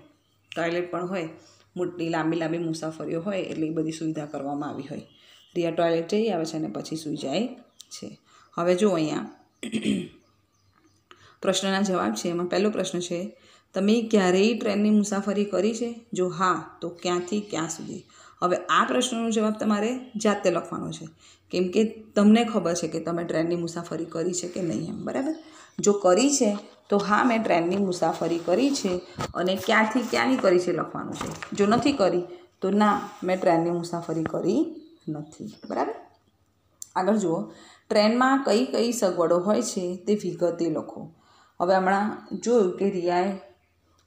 ટોયલેટ પણ હોય, મોટી, લાંબી લાંબી મુસાફરીઓ હોય, એટલે એ બધી સુવિધા કરવામાં આવી હોય. રિયા ટોયલેટ જઈ આવે છે અને પછી સૂઈ જાય છે. હવે જો અહીંયા પ્રશ્નના જવાબ છે. એમાં પહેલો પ્રશ્ન છે, તમે ક્યારેય ટ્રેનની મુસાફરી કરી છે? જો હા, તો ક્યાંથી ક્યાં સુધી? હવે આ પ્રશ્નનો જવાબ તમારે જાતે લખવાનો છે. કેમ કે તમને ખબર છે કે તમે ટ્રેનની મુસાફરી કરી છે કે નહીં એમ, બરાબર? જો કરી છે, તો હા, મેં ટ્રેનની મુસાફરી કરી છે અને ક્યાંથી ક્યાંની કરી છે લખવાનું છે. જો નથી કરી, તો ના, મેં ટ્રેનની મુસાફરી કરી નથી, બરાબર? આગળ જુઓ. ટ્રેનમાં કઈ કઈ સગવડો હોય છે તે વિગતે લખો. હવે હમણાં જોયું કે રિયાએ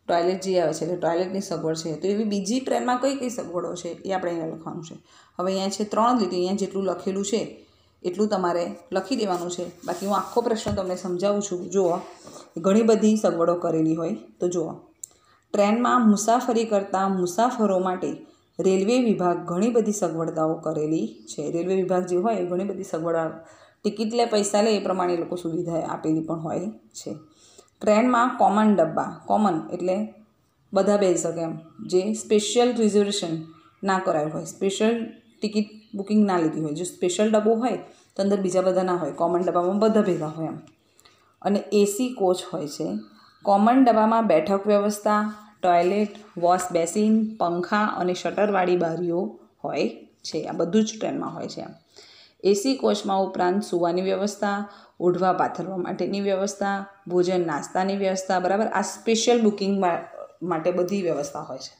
ટોયલેટ જે આવે છે, એટલે ટોયલેટની સગવડ છે. તો એવી બીજી ટ્રેનમાં કઈ કઈ સગવડો છે એ આપણે અહીંયા લખવાનું છે. હવે અહીંયા છે ત્રણ લીટી, અહીંયા જેટલું લખેલું છે એટલું તમારે લખી દેવાનું છે. બાકી હું આખો પ્રશ્ન તમને સમજાવું છું. જુઓ, ઘણી બધી સગવડો કરેલી હોય તો જુઓ. ટ્રેનમાં મુસાફરી કરતા મુસાફરો માટે રેલવે વિભાગ ઘણી બધી સગવડતાઓ કરેલી છે. રેલવે વિભાગ જે હોય, એ ઘણી બધી સગવડ, ટિકિટ લે, પૈસા લે એ પ્રમાણે એ લોકો સુવિધા આપેલી પણ હોય છે. ટ્રેનમાં કોમન ડબ્બા, કોમન એટલે બધા બેસી શકે એમ, જે સ્પેશિયલ રિઝર્વેશન ના કરાયું હોય સ્પેશિયલ ટિકિટ બુકિંગ ના લીધી હોય, જો સ્પેશિયલ ડબ્બો હોય તો અંદર બીજા બધા ના હોય, કોમન ડબ્બામાં બધા ભેગા હોય એમ. અને એસી કોચ હોય છે. કોમન ડબ્બામાં બેઠક વ્યવસ્થા ટોયલેટ વોશ બેસિન પંખા અને શટરવાળી બારીઓ હોય છે. આ બધું જ ટ્રેનમાં હોય છે એસી કોચમાં ઉપરાંત સુવાની વ્યવસ્થા ઓઢવા પાથરવા માટેની વ્યવસ્થા, ભોજન નાસ્તાની વ્યવસ્થા, બરાબર? આ સ્પેશિયલ બુકિંગ માટે બધી વ્યવસ્થા હોય છે.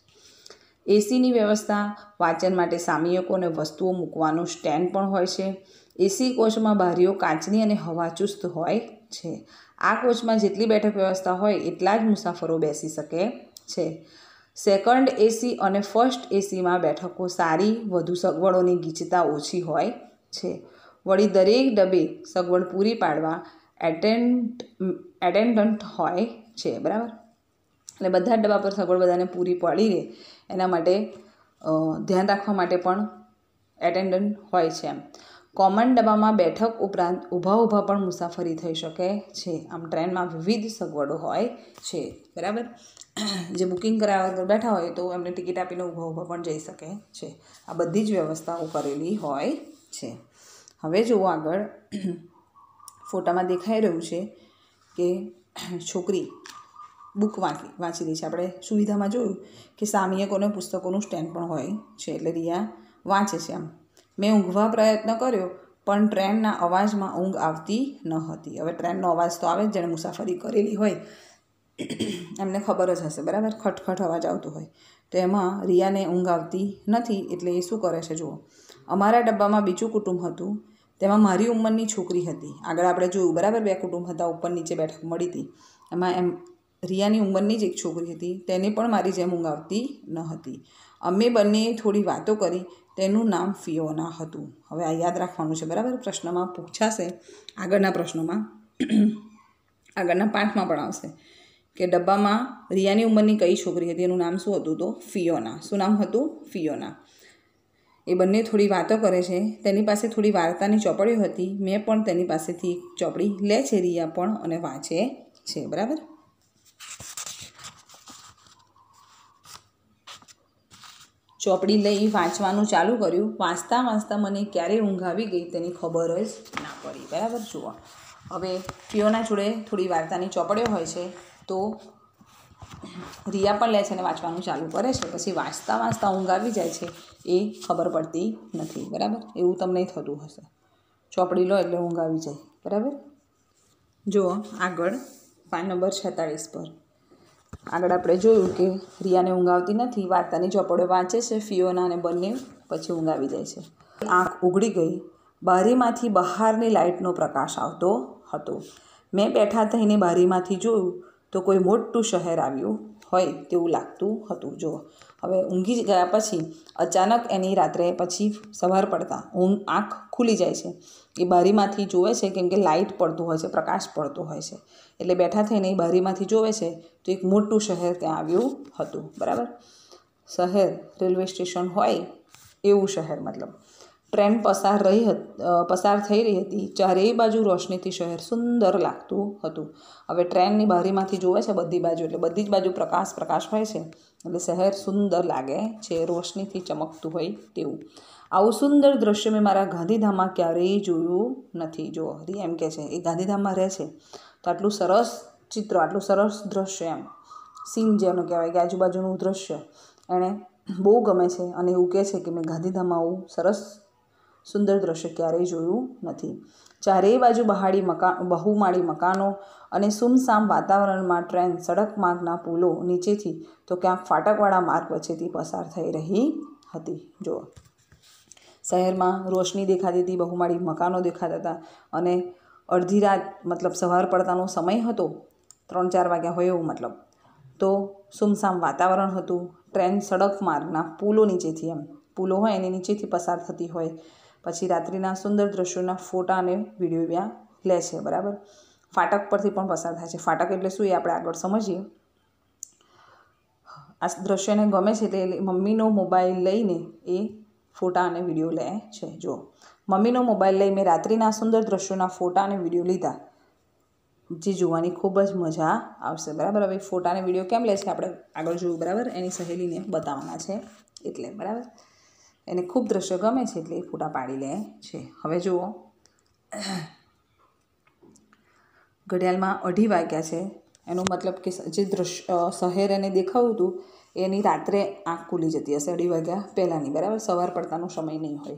એસીની વ્યવસ્થા, વાંચન માટે સામયિકો અને વસ્તુઓ મૂકવાનું સ્ટેન્ડ પણ હોય છે. એસી કોચમાં બારીઓ કાચની અને હવાચુસ્ત હોય છે. આ કોચમાં જેટલી બેઠક વ્યવસ્થા હોય, એટલા જ મુસાફરો બેસી શકે છે. સેકન્ડ એસી અને ફર્સ્ટ એસીમાં બેઠકો સારી, વધુ સગવડોની ગીચતા ઓછી હોય છે. વળી દરેક ડબે સગવડ પૂરી પાડવા એટેન્ડ એટેન્ડન્ટ હોય છે, બરાબર? એટલે બધા ડબ્બા પર સગવડ બધાને પૂરી પડી રહે, એના માટે ધ્યાન રાખવા માટે પણ એટેન્ડન્ટ હોય છે એમ. કોમન ડબ્બામાં બેઠક ઉપરાંત ઊભા ઊભા પણ મુસાફરી થઈ શકે છે. આમ ટ્રેનમાં વિવિધ સગવડો હોય છે, બરાબર? જે બુકિંગ કરાવ્યા વગર બેઠા હોય તો એમને ટિકિટ આપીને ઊભા ઊભા પણ જઈ શકે છે. આ બધી જ વ્યવસ્થાઓ કરેલી હોય છે. હવે જુઓ આગળ, ફોટામાં દેખાઈ રહ્યું છે કે છોકરી બુક વાંચી વાંચી રહી છે. આપણે સુવિધામાં જોયું કે સામયકોને પુસ્તકોનું સ્ટેન્ડ પણ હોય છે, એટલે રિયા વાંચે છે આમ મેં ઊંઘવા પ્રયત્ન કર્યો, પણ ટ્રેનના અવાજમાં ઊંઘ આવતી ન હતી. હવે ટ્રેનનો અવાજ તો આવે જ, જેણે મુસાફરી કરેલી હોય, એમને ખબર જ હશે, બરાબર? ખટખટ અવાજ આવતો હોય. તો એમાં રિયાને ઊંઘ આવતી નથી, એટલે એ શું કરે છે જુઓ. અમારા ડબ્બામાં બીજું કુટુંબ હતું. તેમાં મારી ઉંમરની છોકરી હતી. આગળ આપણે જોયું, બરાબર? બે કુટુંબ હતા, ઉપર નીચે બેઠક મળી હતી. એમાં એમ, રિયાની ઉંમરની જ એક છોકરી હતી. તેને પણ મારી જેમ ઊંઘ આવતી ન હતી. અમે બંનેએ થોડી વાતો કરી. તેનું નામ ફિયોના હતું. હવે આ યાદ રાખવાનું છે, બરાબર? પ્રશ્નમાં પૂછાશે. આગળના પ્રશ્નોમાં. આગળના પાઠમાં પણ આવશે. કે ડબ્બામાં રિયાની ઉંમરની કઈ છોકરી હતી? એનું નામ શું હતું તો? ફિયોના. શું નામ હતું? ફિયોના. એ બંને થોડી વાતો કરે છે. તેની પાસે થોડી વાર્તાની ચોપડીઓ હતી. મેં પણ તેની પાસેથી ચોપડી લે છે રિયા પણ અને વાંચે છે. બરાબર? ચોપડી લઈ વાંચવાનું ચાલુ કર્યું. વાંચતા વાંચતા મને ક્યારે ઊંઘ આવી ગઈ તેની ખબર જ ના પડી. બરાબર? જુઓ. હવે ફિયોના જોડે થોડી વાર્તાની ચોપડીઓ હોય છે તો રિયા પણ લે છે અને વાંચવાનું ચાલુ કરે છે. પછી વાંચતા વાંચતા ઊંઘ આવી જાય છે. એ ખબર પડતી નથી, બરાબર? એવું તમને થતું હશે. ચોપડી લો એટલે ઊંઘ આવી જાય, બરાબર? જુઓ, આગળ, પાન નંબર છેતાળીસ પર. આગળ આપણે જોયું કે રિયાને ઊંઘ આવતી નથી, વાર્તાની ચોપડે વાંચે છે, ફિયોના અને બંને પછી ઊંઘ આવી જાય છે. આંખ ઉઘડી ગઈ. બારીમાંથી બહારની લાઇટનો પ્રકાશ આવતો હતો. મેં બેઠા થઈને બારીમાંથી જોયું તો કોઈ મોટું શહેર આવ્યું હોય તેવું લાગતું હતું. જો હવે ઊંઘી ગયા પછી અચાનક એની રાત્રે પછી સવાર પડતા ઊંઘ આંખ ખુલી જાય છે. એ બારીમાંથી જોવે છે કેમ કે લાઇટ પડતું હોય છે, પ્રકાશ પડતો હોય છે. એટલે બેઠા થઈને એ બારીમાંથી જોવે છે તો એક મોટું શહેર ત્યાં આવ્યું હતું. બરાબર? શહેર રેલવે સ્ટેશન હોય એવું શહેર મતલબ. ટ્રેન પસાર રહી પસાર થઈ રહી હતી. ચારેય બાજુ રોશનીથી શહેર સુંદર લાગતું હતું. હવે ટ્રેનની બારીમાંથી જોવે છે બધી બાજુ, એટલે બધી જ બાજુ પ્રકાશ પ્રકાશ હોય છે. એટલે શહેર સુંદર લાગે છે, રોશનીથી ચમકતું હોય તેવું. આવું સુંદર દ્રશ્ય મેં મારા ગાંધીધામમાં ક્યારેય જોયું નથી. જો, હરી એમ કે છે, એ ગાંધીધામમાં રહે છે? તો આટલું સરસ ચિત્ર, આટલું સરસ દ્રશ્ય એમ. સીન જેનું કહેવાય કે આજુબાજુનું દ્રશ્ય. એણે બહુ ગમે છે અને એવું કહે છે કે મેં ગાંધીધામમાં આવું સરસ સુંદર દ્રશ્ય ક્યારેય જોયું નથી. ચારેય બાજુ બહાડી મકા, બહુમાળી મકાનો અને સુમસામ વાતાવરણમાં ટ્રેન સડક માર્ગના પુલો નીચેથી તો ક્યાંક ફાટકવાળા માર્ગ વચ્ચેથી પસાર થઈ રહી હતી. જુઓ. શહેરમાં રોશની દેખાતી હતી, બહુમાળી મકાનો દેખાતા હતા અને અડધી રાત મતલબ સવાર પડતાનો સમય હતો ત્રણ ચાર વાગ્યા હોય એવું મતલબ. તો સુમસામ વાતાવરણ હતું, ટ્રેન સડક માર્ગના પુલો નીચેથી એમ. પુલો હોય એની નીચેથી પસાર થતી હોય. પછી રાત્રિના સુંદર દ્રશ્યોના ફોટા અને વીડિયો ત્યાં લે છે, બરાબર? ફાટક પરથી પણ પસાર થાય છે. ફાટક એટલે શું એ આપણે આગળ સમજીએ. આ દ્રશ્યને ગમે છે તે મમ્મીનો મોબાઈલ લઈને એ ફોટા અને વીડિયો લે છે. જો મમ્મીનો મોબાઈલ લઈ મેં રાત્રિના સુંદર દ્રશ્યોના ફોટા અને વીડિયો લીધા. જે જોવાની ખૂબ જ મજા આવશે, બરાબર? હવે ફોટા અને વીડિયો કેમ લે છે આપણે આગળ જોયું, બરાબર? એની સહેલીને બતાવવાના છે. એટલે, બરાબર? એને ખૂબ દ્રશ્ય ગમે છે એટલે એ ફોટા પાડી લે છે. હવે જુઓ. ઘડિયાળમાં અઢી વાગ્યા છે. એનો મતલબ કે જે દ્રશ્ય શહેર એને દેખાવું હતું, એની રાત્રે આંખ ખુલી જતી હશે અઢી વાગ્યા પહેલાંની, બરાબર? સવાર પડતાનો સમય નહીં હોય.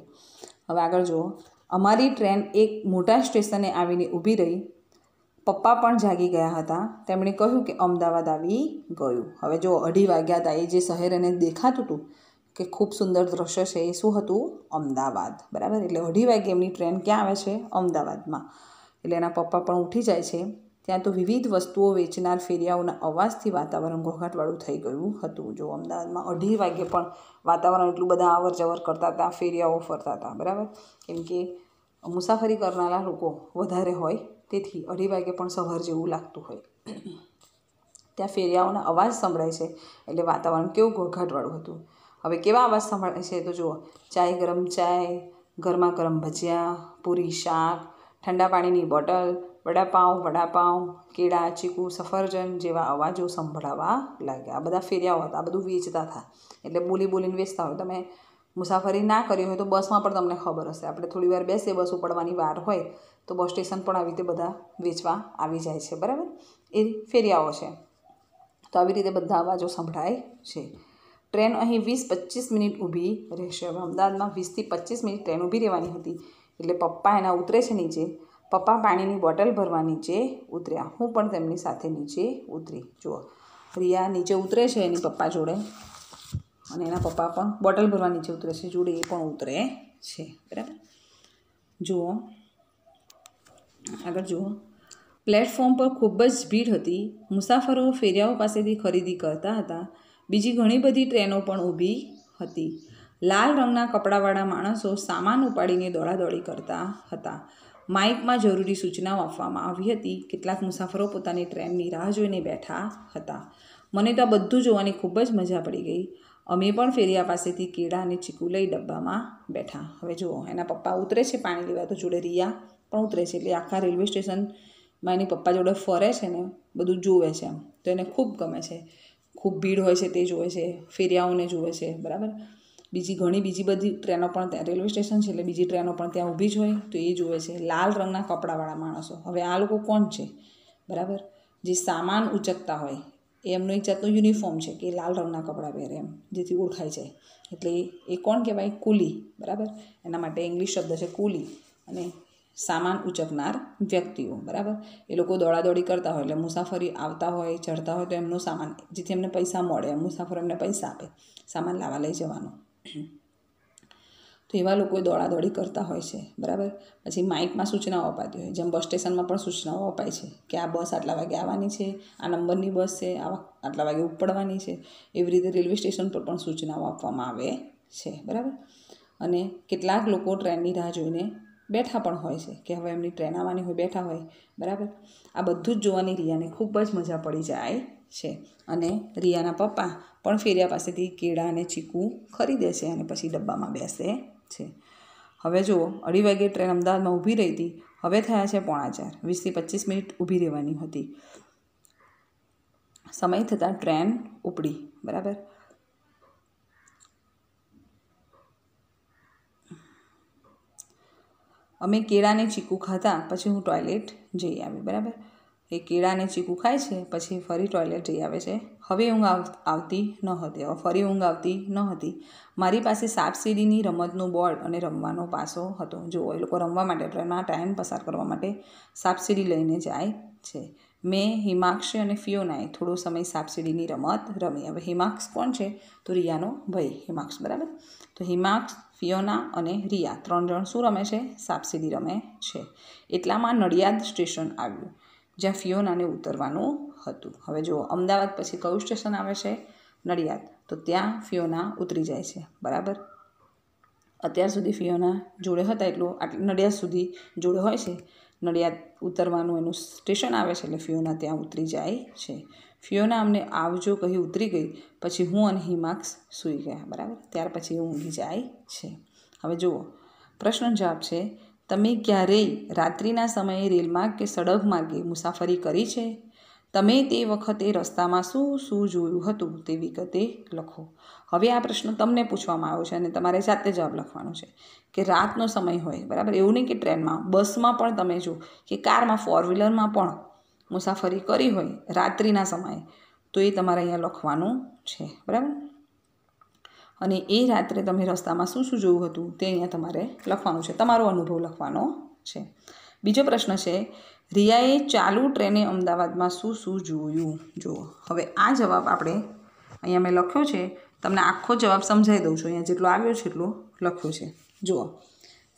હવે આગળ જુઓ. અમારી ટ્રેન એક મોટા સ્ટેશને આવીને ઊભી રહી. પપ્પા પણ જાગી ગયા હતા. તેમણે કહ્યું કે અમદાવાદ આવી ગયું. હવે જો અઢી વાગ્યા હતા. એ જે શહેર એને દેખાતું હતું કે ખૂબ સુંદર દ્રશ્ય છે એ શું હતું? અમદાવાદ. બરાબર? એટલે અઢી વાગે એમની ટ્રેન ક્યાં આવે છે? અમદાવાદમાં. એટલે એના પપ્પા પણ ઉઠી જાય છે. ત્યાં તો વિવિધ વસ્તુઓ વેચનાર ફેરિયાઓના અવાજથી વાતાવરણ ઘોઘાટવાળું થઈ ગયું હતું. જો અમદાવાદમાં અઢી વાગે પણ વાતાવરણ એટલું બધા અવર જવર કરતા હતા, ફેરિયાઓ ફરતા હતા. બરાબર? કેમ કે મુસાફરી કરનારા લોકો વધારે હોય, તેથી અઢી વાગે પણ સવાર જેવું લાગતું હોય. ત્યાં ફેરિયાઓના અવાજ સંભળાય છે. એટલે વાતાવરણ કેવું ઘોઘાટવાળું હતું. હવે કેવા અવાજ છે? તો જુઓ, ચાય ગરમ ચાય ગરમા ગરમ ભજીયા, પૂરી શાક, ઠંડા પાણીની બોટલ, વડાપાઉં વડાપાઉં, કેળા, ચીકુ, સફરજન જેવા અવાજો સંભળાવા લાગ્યા. આ બધા ફેરિયાઓ હતા, આ બધું વેચતા હતા. એટલે બોલી બોલીને વેચતા હોય. તમે મુસાફરી ના કરી હોય તો બસમાં પણ તમને ખબર હશે. આપણે થોડી વાર બેસીએ, બસ ઉપડવાની વાર હોય, તો બસ સ્ટેશન પણ આવી રીતે બધા વેચવા આવી જાય છે. બરાબર? એ ફેરિયાઓ છે. તો આવી રીતે બધા અવાજો સંભળાય છે. ટ્રેન અહીં વીસ પચીસ મિનિટ ઊભી રહેશે. હવે અમદાવાદમાં વીસથી પચીસ મિનિટ ટ્રેન ઊભી રહેવાની હતી. એટલે પપ્પા એના ઉતરે છે નીચે. પપ્પા પાણીની બોટલ ભરવા નીચે ઉતર્યા. હું પણ તેમની સાથે નીચે ઉતરી. જુઓ. રિયા નીચે ઉતરે છે એની પપ્પા જોડે. અને એના પપ્પા પણ બોટલ ભરવા નીચે ઉતરે છે. જોડે એ પણ ઉતરે છે. બરાબર? જુઓ. આગળ જુઓ. પ્લેટફોર્મ પર ખૂબ જ ભીડ હતી. મુસાફરો ફેરિયાઓ પાસેથી ખરીદી કરતા હતા. બીજી ઘણી બધી ટ્રેનો પણ ઊભી હતી. લાલ રંગના કપડાવાળા માણસો સામાન ઉપાડીને દોડાદોડી કરતા હતા. માઇકમાં જરૂરી સૂચનાઓ આપવામાં આવી હતી. કેટલાક મુસાફરો પોતાની ટ્રેનની રાહ જોઈને બેઠા હતા. મને તો આ બધું જોવાની ખૂબ જ મજા પડી ગઈ. અમે પણ ફેરિયા પાસેથી કેળા અને ચીકુ લઈ ડબ્બામાં બેઠા. હવે જુઓ, એના પપ્પા ઉતરે છે પાણી લેવા તો જોડે રિયા પણ ઉતરે છે. એટલે આખા રેલવે સ્ટેશનમાં એની પપ્પા જોડે ફરે છે ને, બધું જુએ છે એમ. તો એને ખૂબ ગમે છે. ખૂબ ભીડ હોય છે તે જુએ છે, ફેરિયાઓને જુએ છે, બરાબર? બીજી ઘણી બીજી બધી ટ્રેનો પણ ત્યાં, રેલવે સ્ટેશન છે એટલે બીજી ટ્રેનો પણ ત્યાં ઊભી જ હોય, તો એ જુએ છે, લાલ રંગના કપડાવાળા માણસો. હવે આ લોકો કોણ છે? બરાબર? જે સામાન ઉચકતા હોય, એમનો એક જાતનો યુનિફોર્મ છે કે લાલ રંગના કપડાં પહેરે એમ, જેથી ઓળખાય છે. એટલે એ કોણ કહેવાય? કુલી, બરાબર? એના માટે ઇંગ્લિશ શબ્દ છે કુલી. અને સામાન ઉચકનાર વ્યક્તિઓ, બરાબર? એ લોકો દોડાદોડી કરતા હોય એટલે મુસાફરી આવતા હોય ચડતા હોય તો એમનો સામાન, જેથી એમને પૈસા મળે, મુસાફર એમને પૈસા આપે, સામાન લાવવા લઈ જવાનો. તો એવા લોકો દોડાદોડી કરતા હોય છે, બરાબર? પછી માઇકમાં સૂચનાઓ અપાતી હોય, જેમ બસ સ્ટેશનમાં પણ સૂચનાઓ અપાય છે કે આ બસ આટલા વાગે આવવાની છે, આ નંબરની બસ છે, આવા આટલા વાગે ઉપડવાની છે, એવી રીતે રેલવે સ્ટેશન પર પણ સૂચનાઓ આપવામાં આવે છે, બરાબર? અને કેટલાક લોકો ટ્રેનની રાહ જોઈને બેઠા પણ હોય છે, કે હવે એમની ટ્રેન આવવાની હોય, બેઠા હોય, બરાબર? આ બધું જ જોવાની રિયાને ખૂબ જ મજા પડી જાય છે. અને રિયાના પપ્પા પણ ફેરિયા પાસેથી કેળા અને ચીકુ ખરીદે છે અને પછી ડબ્બામાં બેસે છે. હવે જુઓ, અઢી વાગે ટ્રેન અમદાવાદમાં ઊભી રહી હતી. હવે થયા છે પોણા ચાર. વીસથી પચીસ મિનિટ ઊભી રહેવાની હતી. સમય થતાં ટ્રેન ઉપડી, બરાબર? અમે કેળાને ચીકુ ખાતા પછી હું ટોયલેટ જઈ આવી, બરાબર? એ કેળાને ચીકુ ખાય છે, પછી ફરી ટોયલેટ જઈ આવે છે. હવે ઊંઘ આવતી ન હતી, હવે ફરી ઊંઘ આવતી ન હતી. મારી પાસે સાપસીડીની રમતનું બોર્ડ અને રમવાનો પાસો હતો. જો, એ લોકો રમવા માટે, ટ્રેનમાં ટાઈમ પસાર કરવા માટે સાપસીડી લઈને જાય છે. મેં હિમાક્ષ અને ફિયોનાએ થોડો સમય સાપસીડીની રમત રમી. હવે હિમાક્ષ કોણ છે? તો રિયાનો ભાઈ, હિમાક્ષ, બરાબર? તો હિમાક્ષ ફિયોના અને રિયા ત્રણ જણ શું રમે છે? સાપસીડી રમે છે. એટલામાં નડિયાદ સ્ટેશન આવ્યું, જ્યાં ફિયોનાને ઉતરવાનું હતું. હવે જુઓ, અમદાવાદ પછી કયું સ્ટેશન આવે છે? નડિયાદ. તો ત્યાં ફિયોના ઉતરી જાય છે. બરાબર? અત્યાર સુધી ફિયોના જોડે હતા એટલું? આટલું નડિયાદ સુધી જોડે હોય છે? નડિયાદ ઉતરવાનું એનું સ્ટેશન આવે છે એટલે ફિયોના ત્યાં ઉતરી જાય છે. ફિયોના અમને આવજો કહી ઉતરી ગઈ, પછી હું અને હિમાક્ષ સૂઈ ગયા, બરાબર? ત્યાર પછી એ ઊંઘી જાય છે. હવે જુઓ પ્રશ્ન જવાબ છે, તમે ક્યારેય રાત્રિના સમયે રેલમાર્ગ કે સડક માર્ગે મુસાફરી કરી છે? તમે તે વખતે રસ્તામાં શું શું જોયું હતું તે વિગતે લખો. હવે આ પ્રશ્ન તમને પૂછવામાં આવ્યો છે અને તમારે જાતે જવાબ લખવાનો છે કે રાતનો સમય હોય, બરાબર? એવું નહીં કે ટ્રેનમાં, બસમાં પણ તમે જો કે કારમાં ફોર વ્હીલરમાં પણ મુસાફરી કરી હોય રાત્રિના સમયે, તો એ તમારે અહીંયા લખવાનું છે. બરાબર? અને એ રાત્રે તમે રસ્તામાં શું શું જોયું હતું તે અહીંયા તમારે લખવાનું છે. તમારો અનુભવ લખવાનો છે. બીજો પ્રશ્ન છે, રિયાએ ચાલુ ટ્રેને અમદાવાદમાં શું શું જોયું? જુઓ. હવે આ જવાબ આપણે અહીંયા મેં લખ્યો છે. તમને આખો જવાબ સમજાવી દઉં છું. અહીંયા જેટલો આવ્યો છે એટલો લખ્યો છે. જુઓ.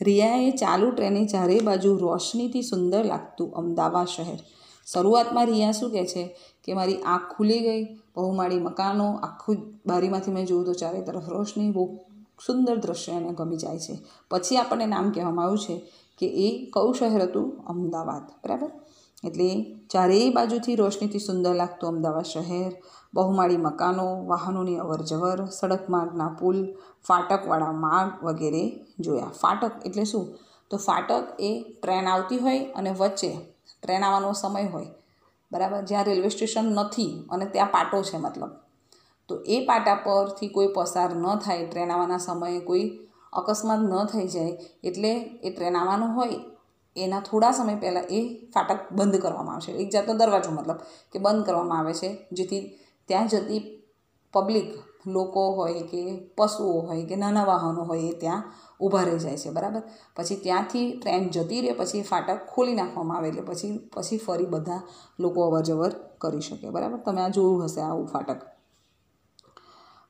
રિયાએ ચાલુ ટ્રેને ચારે બાજુ રોશનીથી સુંદર લાગતું અમદાવાદ શહેર. શરૂઆતમાં રિયા શું કહે છે કે, મારી આંખ ખુલી ગઈ બહુમાળી મકાનો, આખું બારીમાંથી મેં જોયું તો ચારે તરફ રોશની, બહુ સુંદર દ્રશ્ય એને ગમી જાય છે. પછી આપણને નામ કહેવામાં આવ્યું છે કે, એ કયું શહેર હતું? અમદાવાદ. બરાબર? એટલે ચારેય બાજુથી રોશનીથી સુંદર લાગતું અમદાવાદ શહેર બહુમાળી મકાનો, વાહનોની અવરજવર, સડક માર્ગના પુલ, ફાટકવાળા માર્ગ વગેરે જોયા. ફાટક એટલે શું? તો ફાટક એ ટ્રેન આવતી હોય અને વચ્ચે ટ્રેન આવવાનો સમય હોય. બરાબર? જ્યાં રેલવે સ્ટેશન નથી અને ત્યાં પાટો છે મતલબ. તો એ પાટા પરથી કોઈ પસાર ન થાય ટ્રેન આવવાના સમયે કોઈ અકસ્માત ન થઈ જાય, એટલે એ ટ્રેન આવવાનું હોય, એના થોડા સમય પહેલાં એ ફાટક બંધ કરવામાં આવશે. એક જાતનો દરવાજો મતલબ કે બંધ કરવામાં આવે છે, જેથી ત્યાં જતી પબ્લિક લોકો હોય કે પશુઓ હોય કે નાના વાહનો હોય એ ત્યાં ઊભા રહી જાય છે, બરાબર? પછી ત્યાંથી ટ્રેન જતી રહે, પછી ફાટક ખોલી નાખવામાં આવે એટલે પછી પછી ફરી બધા લોકો અવરજવર કરી શકે, બરાબર? તમે આ જોયું હશે આવું ફાટક.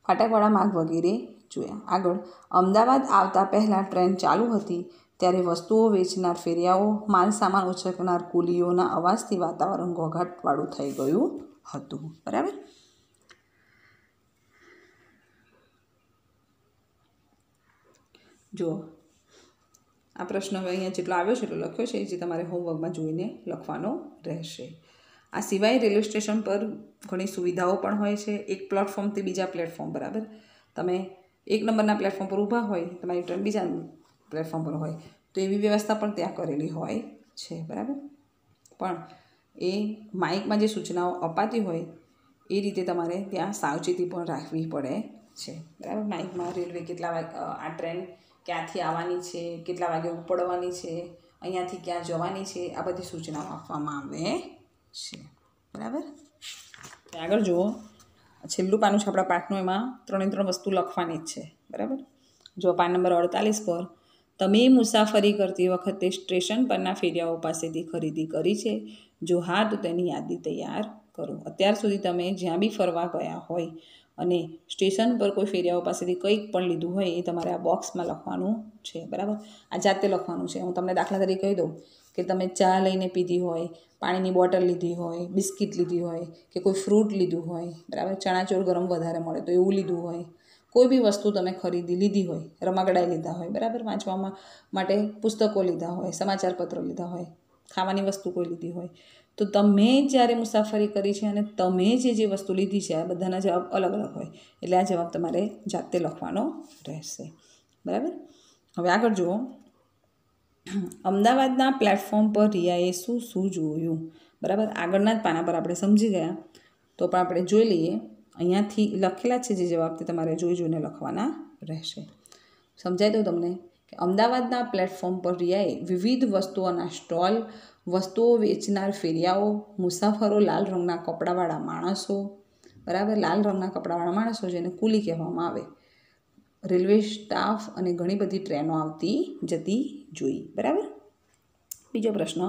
ફાટકવાળા માર્ગ વગેરે જોયા. આગળ, અમદાવાદ આવતા પહેલાં ટ્રેન ચાલુ હતી ત્યારે વસ્તુઓ વેચનાર ફેરિયાઓ, માલ સામાન ઉછકનાર કુલીઓના અવાજથી વાતાવરણ ઘોઘાટવાળું થઈ ગયું હતું, બરાબર? જુઓ. આ પ્રશ્ન હવે અહીંયા જેટલો આવ્યો છે એટલો લખ્યો છે જે તમારે હોમવર્કમાં જોઈને લખવાનો રહેશે. આ સિવાય રેલવે સ્ટેશન પર ઘણી સુવિધાઓ પણ હોય છે. એક પ્લેટફોર્મથી બીજા પ્લેટફોર્મ બરાબર? તમે એક નંબરના પ્લેટફોર્મ પર ઊભા હોય, તમારી ટ્રેન બીજા પ્લેટફોર્મ પર હોય, તો એવી વ્યવસ્થા પણ ત્યાં કરેલી હોય છે, બરાબર? પણ એ માઇકમાં જે સૂચનાઓ અપાતી હોય, એ રીતે તમારે ત્યાં સાવચેતી પણ રાખવી પડે છે. બરાબર? માઇકમાં રેલવે કેટલા આ ટ્રેન ક્યાંથી આવવાની છે, કેટલા વાગે ઉપડવાની છે, અહીંયાથી ક્યાં જવાની છે, આ બધી સૂચનાઓ આપવામાં આવે છે. બરાબર? આગળ જુઓ. છેલ્લું પાનું છે આપણા પાઠનું, એમાં ત્રણે ત્રણ વસ્તુ લખવાની જ છે. બરાબર? જો પાન નંબર અડતાલીસ પર, તમે મુસાફરી કરતી વખતે સ્ટેશન પરના ફેરિયાઓ પાસેથી ખરીદી કરી છે? જો હા, તો તેની યાદી તૈયાર કરો. અત્યાર સુધી તમે જ્યાં બી ફરવા ગયા હોય અને સ્ટેશન પર કોઈ ફેરિયાઓ પાસેથી કંઈક પણ લીધું હોય એ તમારે આ બોક્સમાં લખવાનું છે, બરાબર? આ જાતે લખવાનું છે. હું તમને દાખલા તરીકે કહી દઉં કે તમે ચા લઈને પીધી હોય, પાણીની બોટલ લીધી હોય, બિસ્કિટ લીધી હોય કે કોઈ ફ્રૂટ લીધું હોય, બરાબર? ચણાચોર ગરમ વધારે મળે તો એવું લીધું હોય. કોઈ બી વસ્તુ તમે ખરીદી લીધી હોય રમકડા લીધા હોય, બરાબર? વાંચવામાં માટે પુસ્તકો લીધા હોય, સમાચારપત્રો લીધા હોય, ખાવાની વસ્તુ કોઈ લીધી હોય. તો તમે જ્યારે મુસાફરી કરી છે અને તમે જે જે વસ્તુ લીધી છે, આ બધાના જવાબ અલગ અલગ હોય. એટલે આ જવાબ તમારે જાતે લખવાનો રહેશે. બરાબર? હવે આગળ જુઓ. અમદાવાદના પ્લેટફોર્મ પર રિયાએ શું શું જોયું? બરાબર? આગળના જ પાના પર આપણે સમજી ગયા. તો પણ આપણે જોઈ લઈએ. અહીંયાથી લખેલા છે જે જવાબ તે તમારે જોઈ જોઈને લખવાના રહેશે. સમજાય તો તમને? કે અમદાવાદના પ્લેટફોર્મ પર રિયાએ વિવિધ વસ્તુઓના સ્ટોલ વસ્તુઓ વેચનાર ફેરિયાઓ, મુસાફરો લાલ રંગના કપડાવાળા માણસો, બરાબર? લાલ રંગના કપડાવાળા માણસો જેને કુલી કહેવામાં આવે. રેલવે સ્ટાફ અને ઘણી બધી ટ્રેનો આવતી જતી જોઈ, બરાબર? બીજો પ્રશ્ન,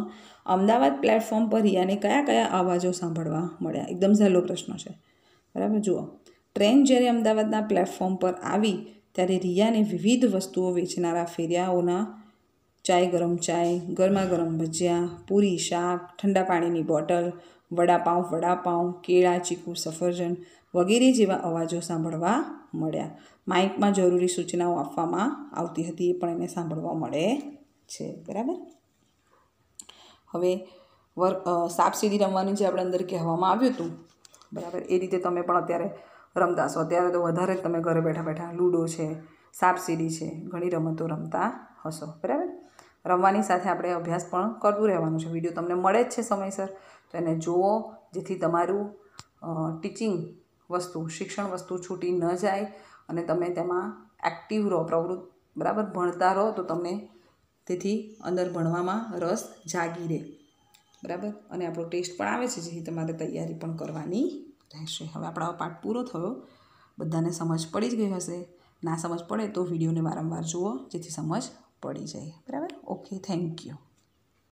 અમદાવાદ પ્લેટફોર્મ પર રિયાને કયા કયા અવાજો સાંભળવા મળ્યા? એકદમ સહેલો પ્રશ્ન છે. બરાબર? જુઓ. ટ્રેન જ્યારે અમદાવાદના પ્લેટફોર્મ પર આવી, ત્યારે રિયાને વિવિધ વસ્તુઓ વેચનારા ફેરિયાઓના ચાય ગરમ ચાય, ગરમા ગરમ ભજીયા, પૂરી શાક, ઠંડા પાણીની બોટલ, વડાપાઉં વડાપાઉં, કેળા, ચીકુ, સફરજન વગેરે જેવા અવાજો સાંભળવા મળ્યા. માઇકમાં જરૂરી સૂચનાઓ આપવામાં આવતી હતી, એ પણ એને સાંભળવા મળે છે. બરાબર? હવે વર સાપસીડી રમવાનું જે આપણે અંદર કહેવામાં આવ્યું હતું, બરાબર, એ રીતે તમે પણ અત્યારે રમતા હશો. અત્યારે તો વધારે તમે ઘરે બેઠા બેઠા લૂડો છે સાપસીડી છે, ઘણી રમતો રમતા હશો. બરાબર? રમવાની સાથે આપણે અભ્યાસ પણ કરતું રહેવાનું છે. વીડિયો તમને મળે જ છે સમયસર. તો એને જુઓ, જેથી તમારું ટીચિંગ વસ્તુ, શિક્ષણ વસ્તુ છૂટી ન જાય અને તમે તેમાં એક્ટિવ રહો. પ્રવૃત્ત, બરાબર, ભણતા રહો તો તમને તેથી અંદર ભણવામાં રસ જાગી રહે. બરાબર? અને આપણો ટેસ્ટ પણ આવે છે, જેથી તમારે તૈયારી પણ કરવાની રહેશે. હવે આપણો પાઠ પૂરો થયો. બધાને સમજ પડી જ ગઈ હશે. ના સમજ પડે તો વિડીયોને વારંવાર જુઓ, જેથી સમજ પડી જાય. બરાબર? Okay thank you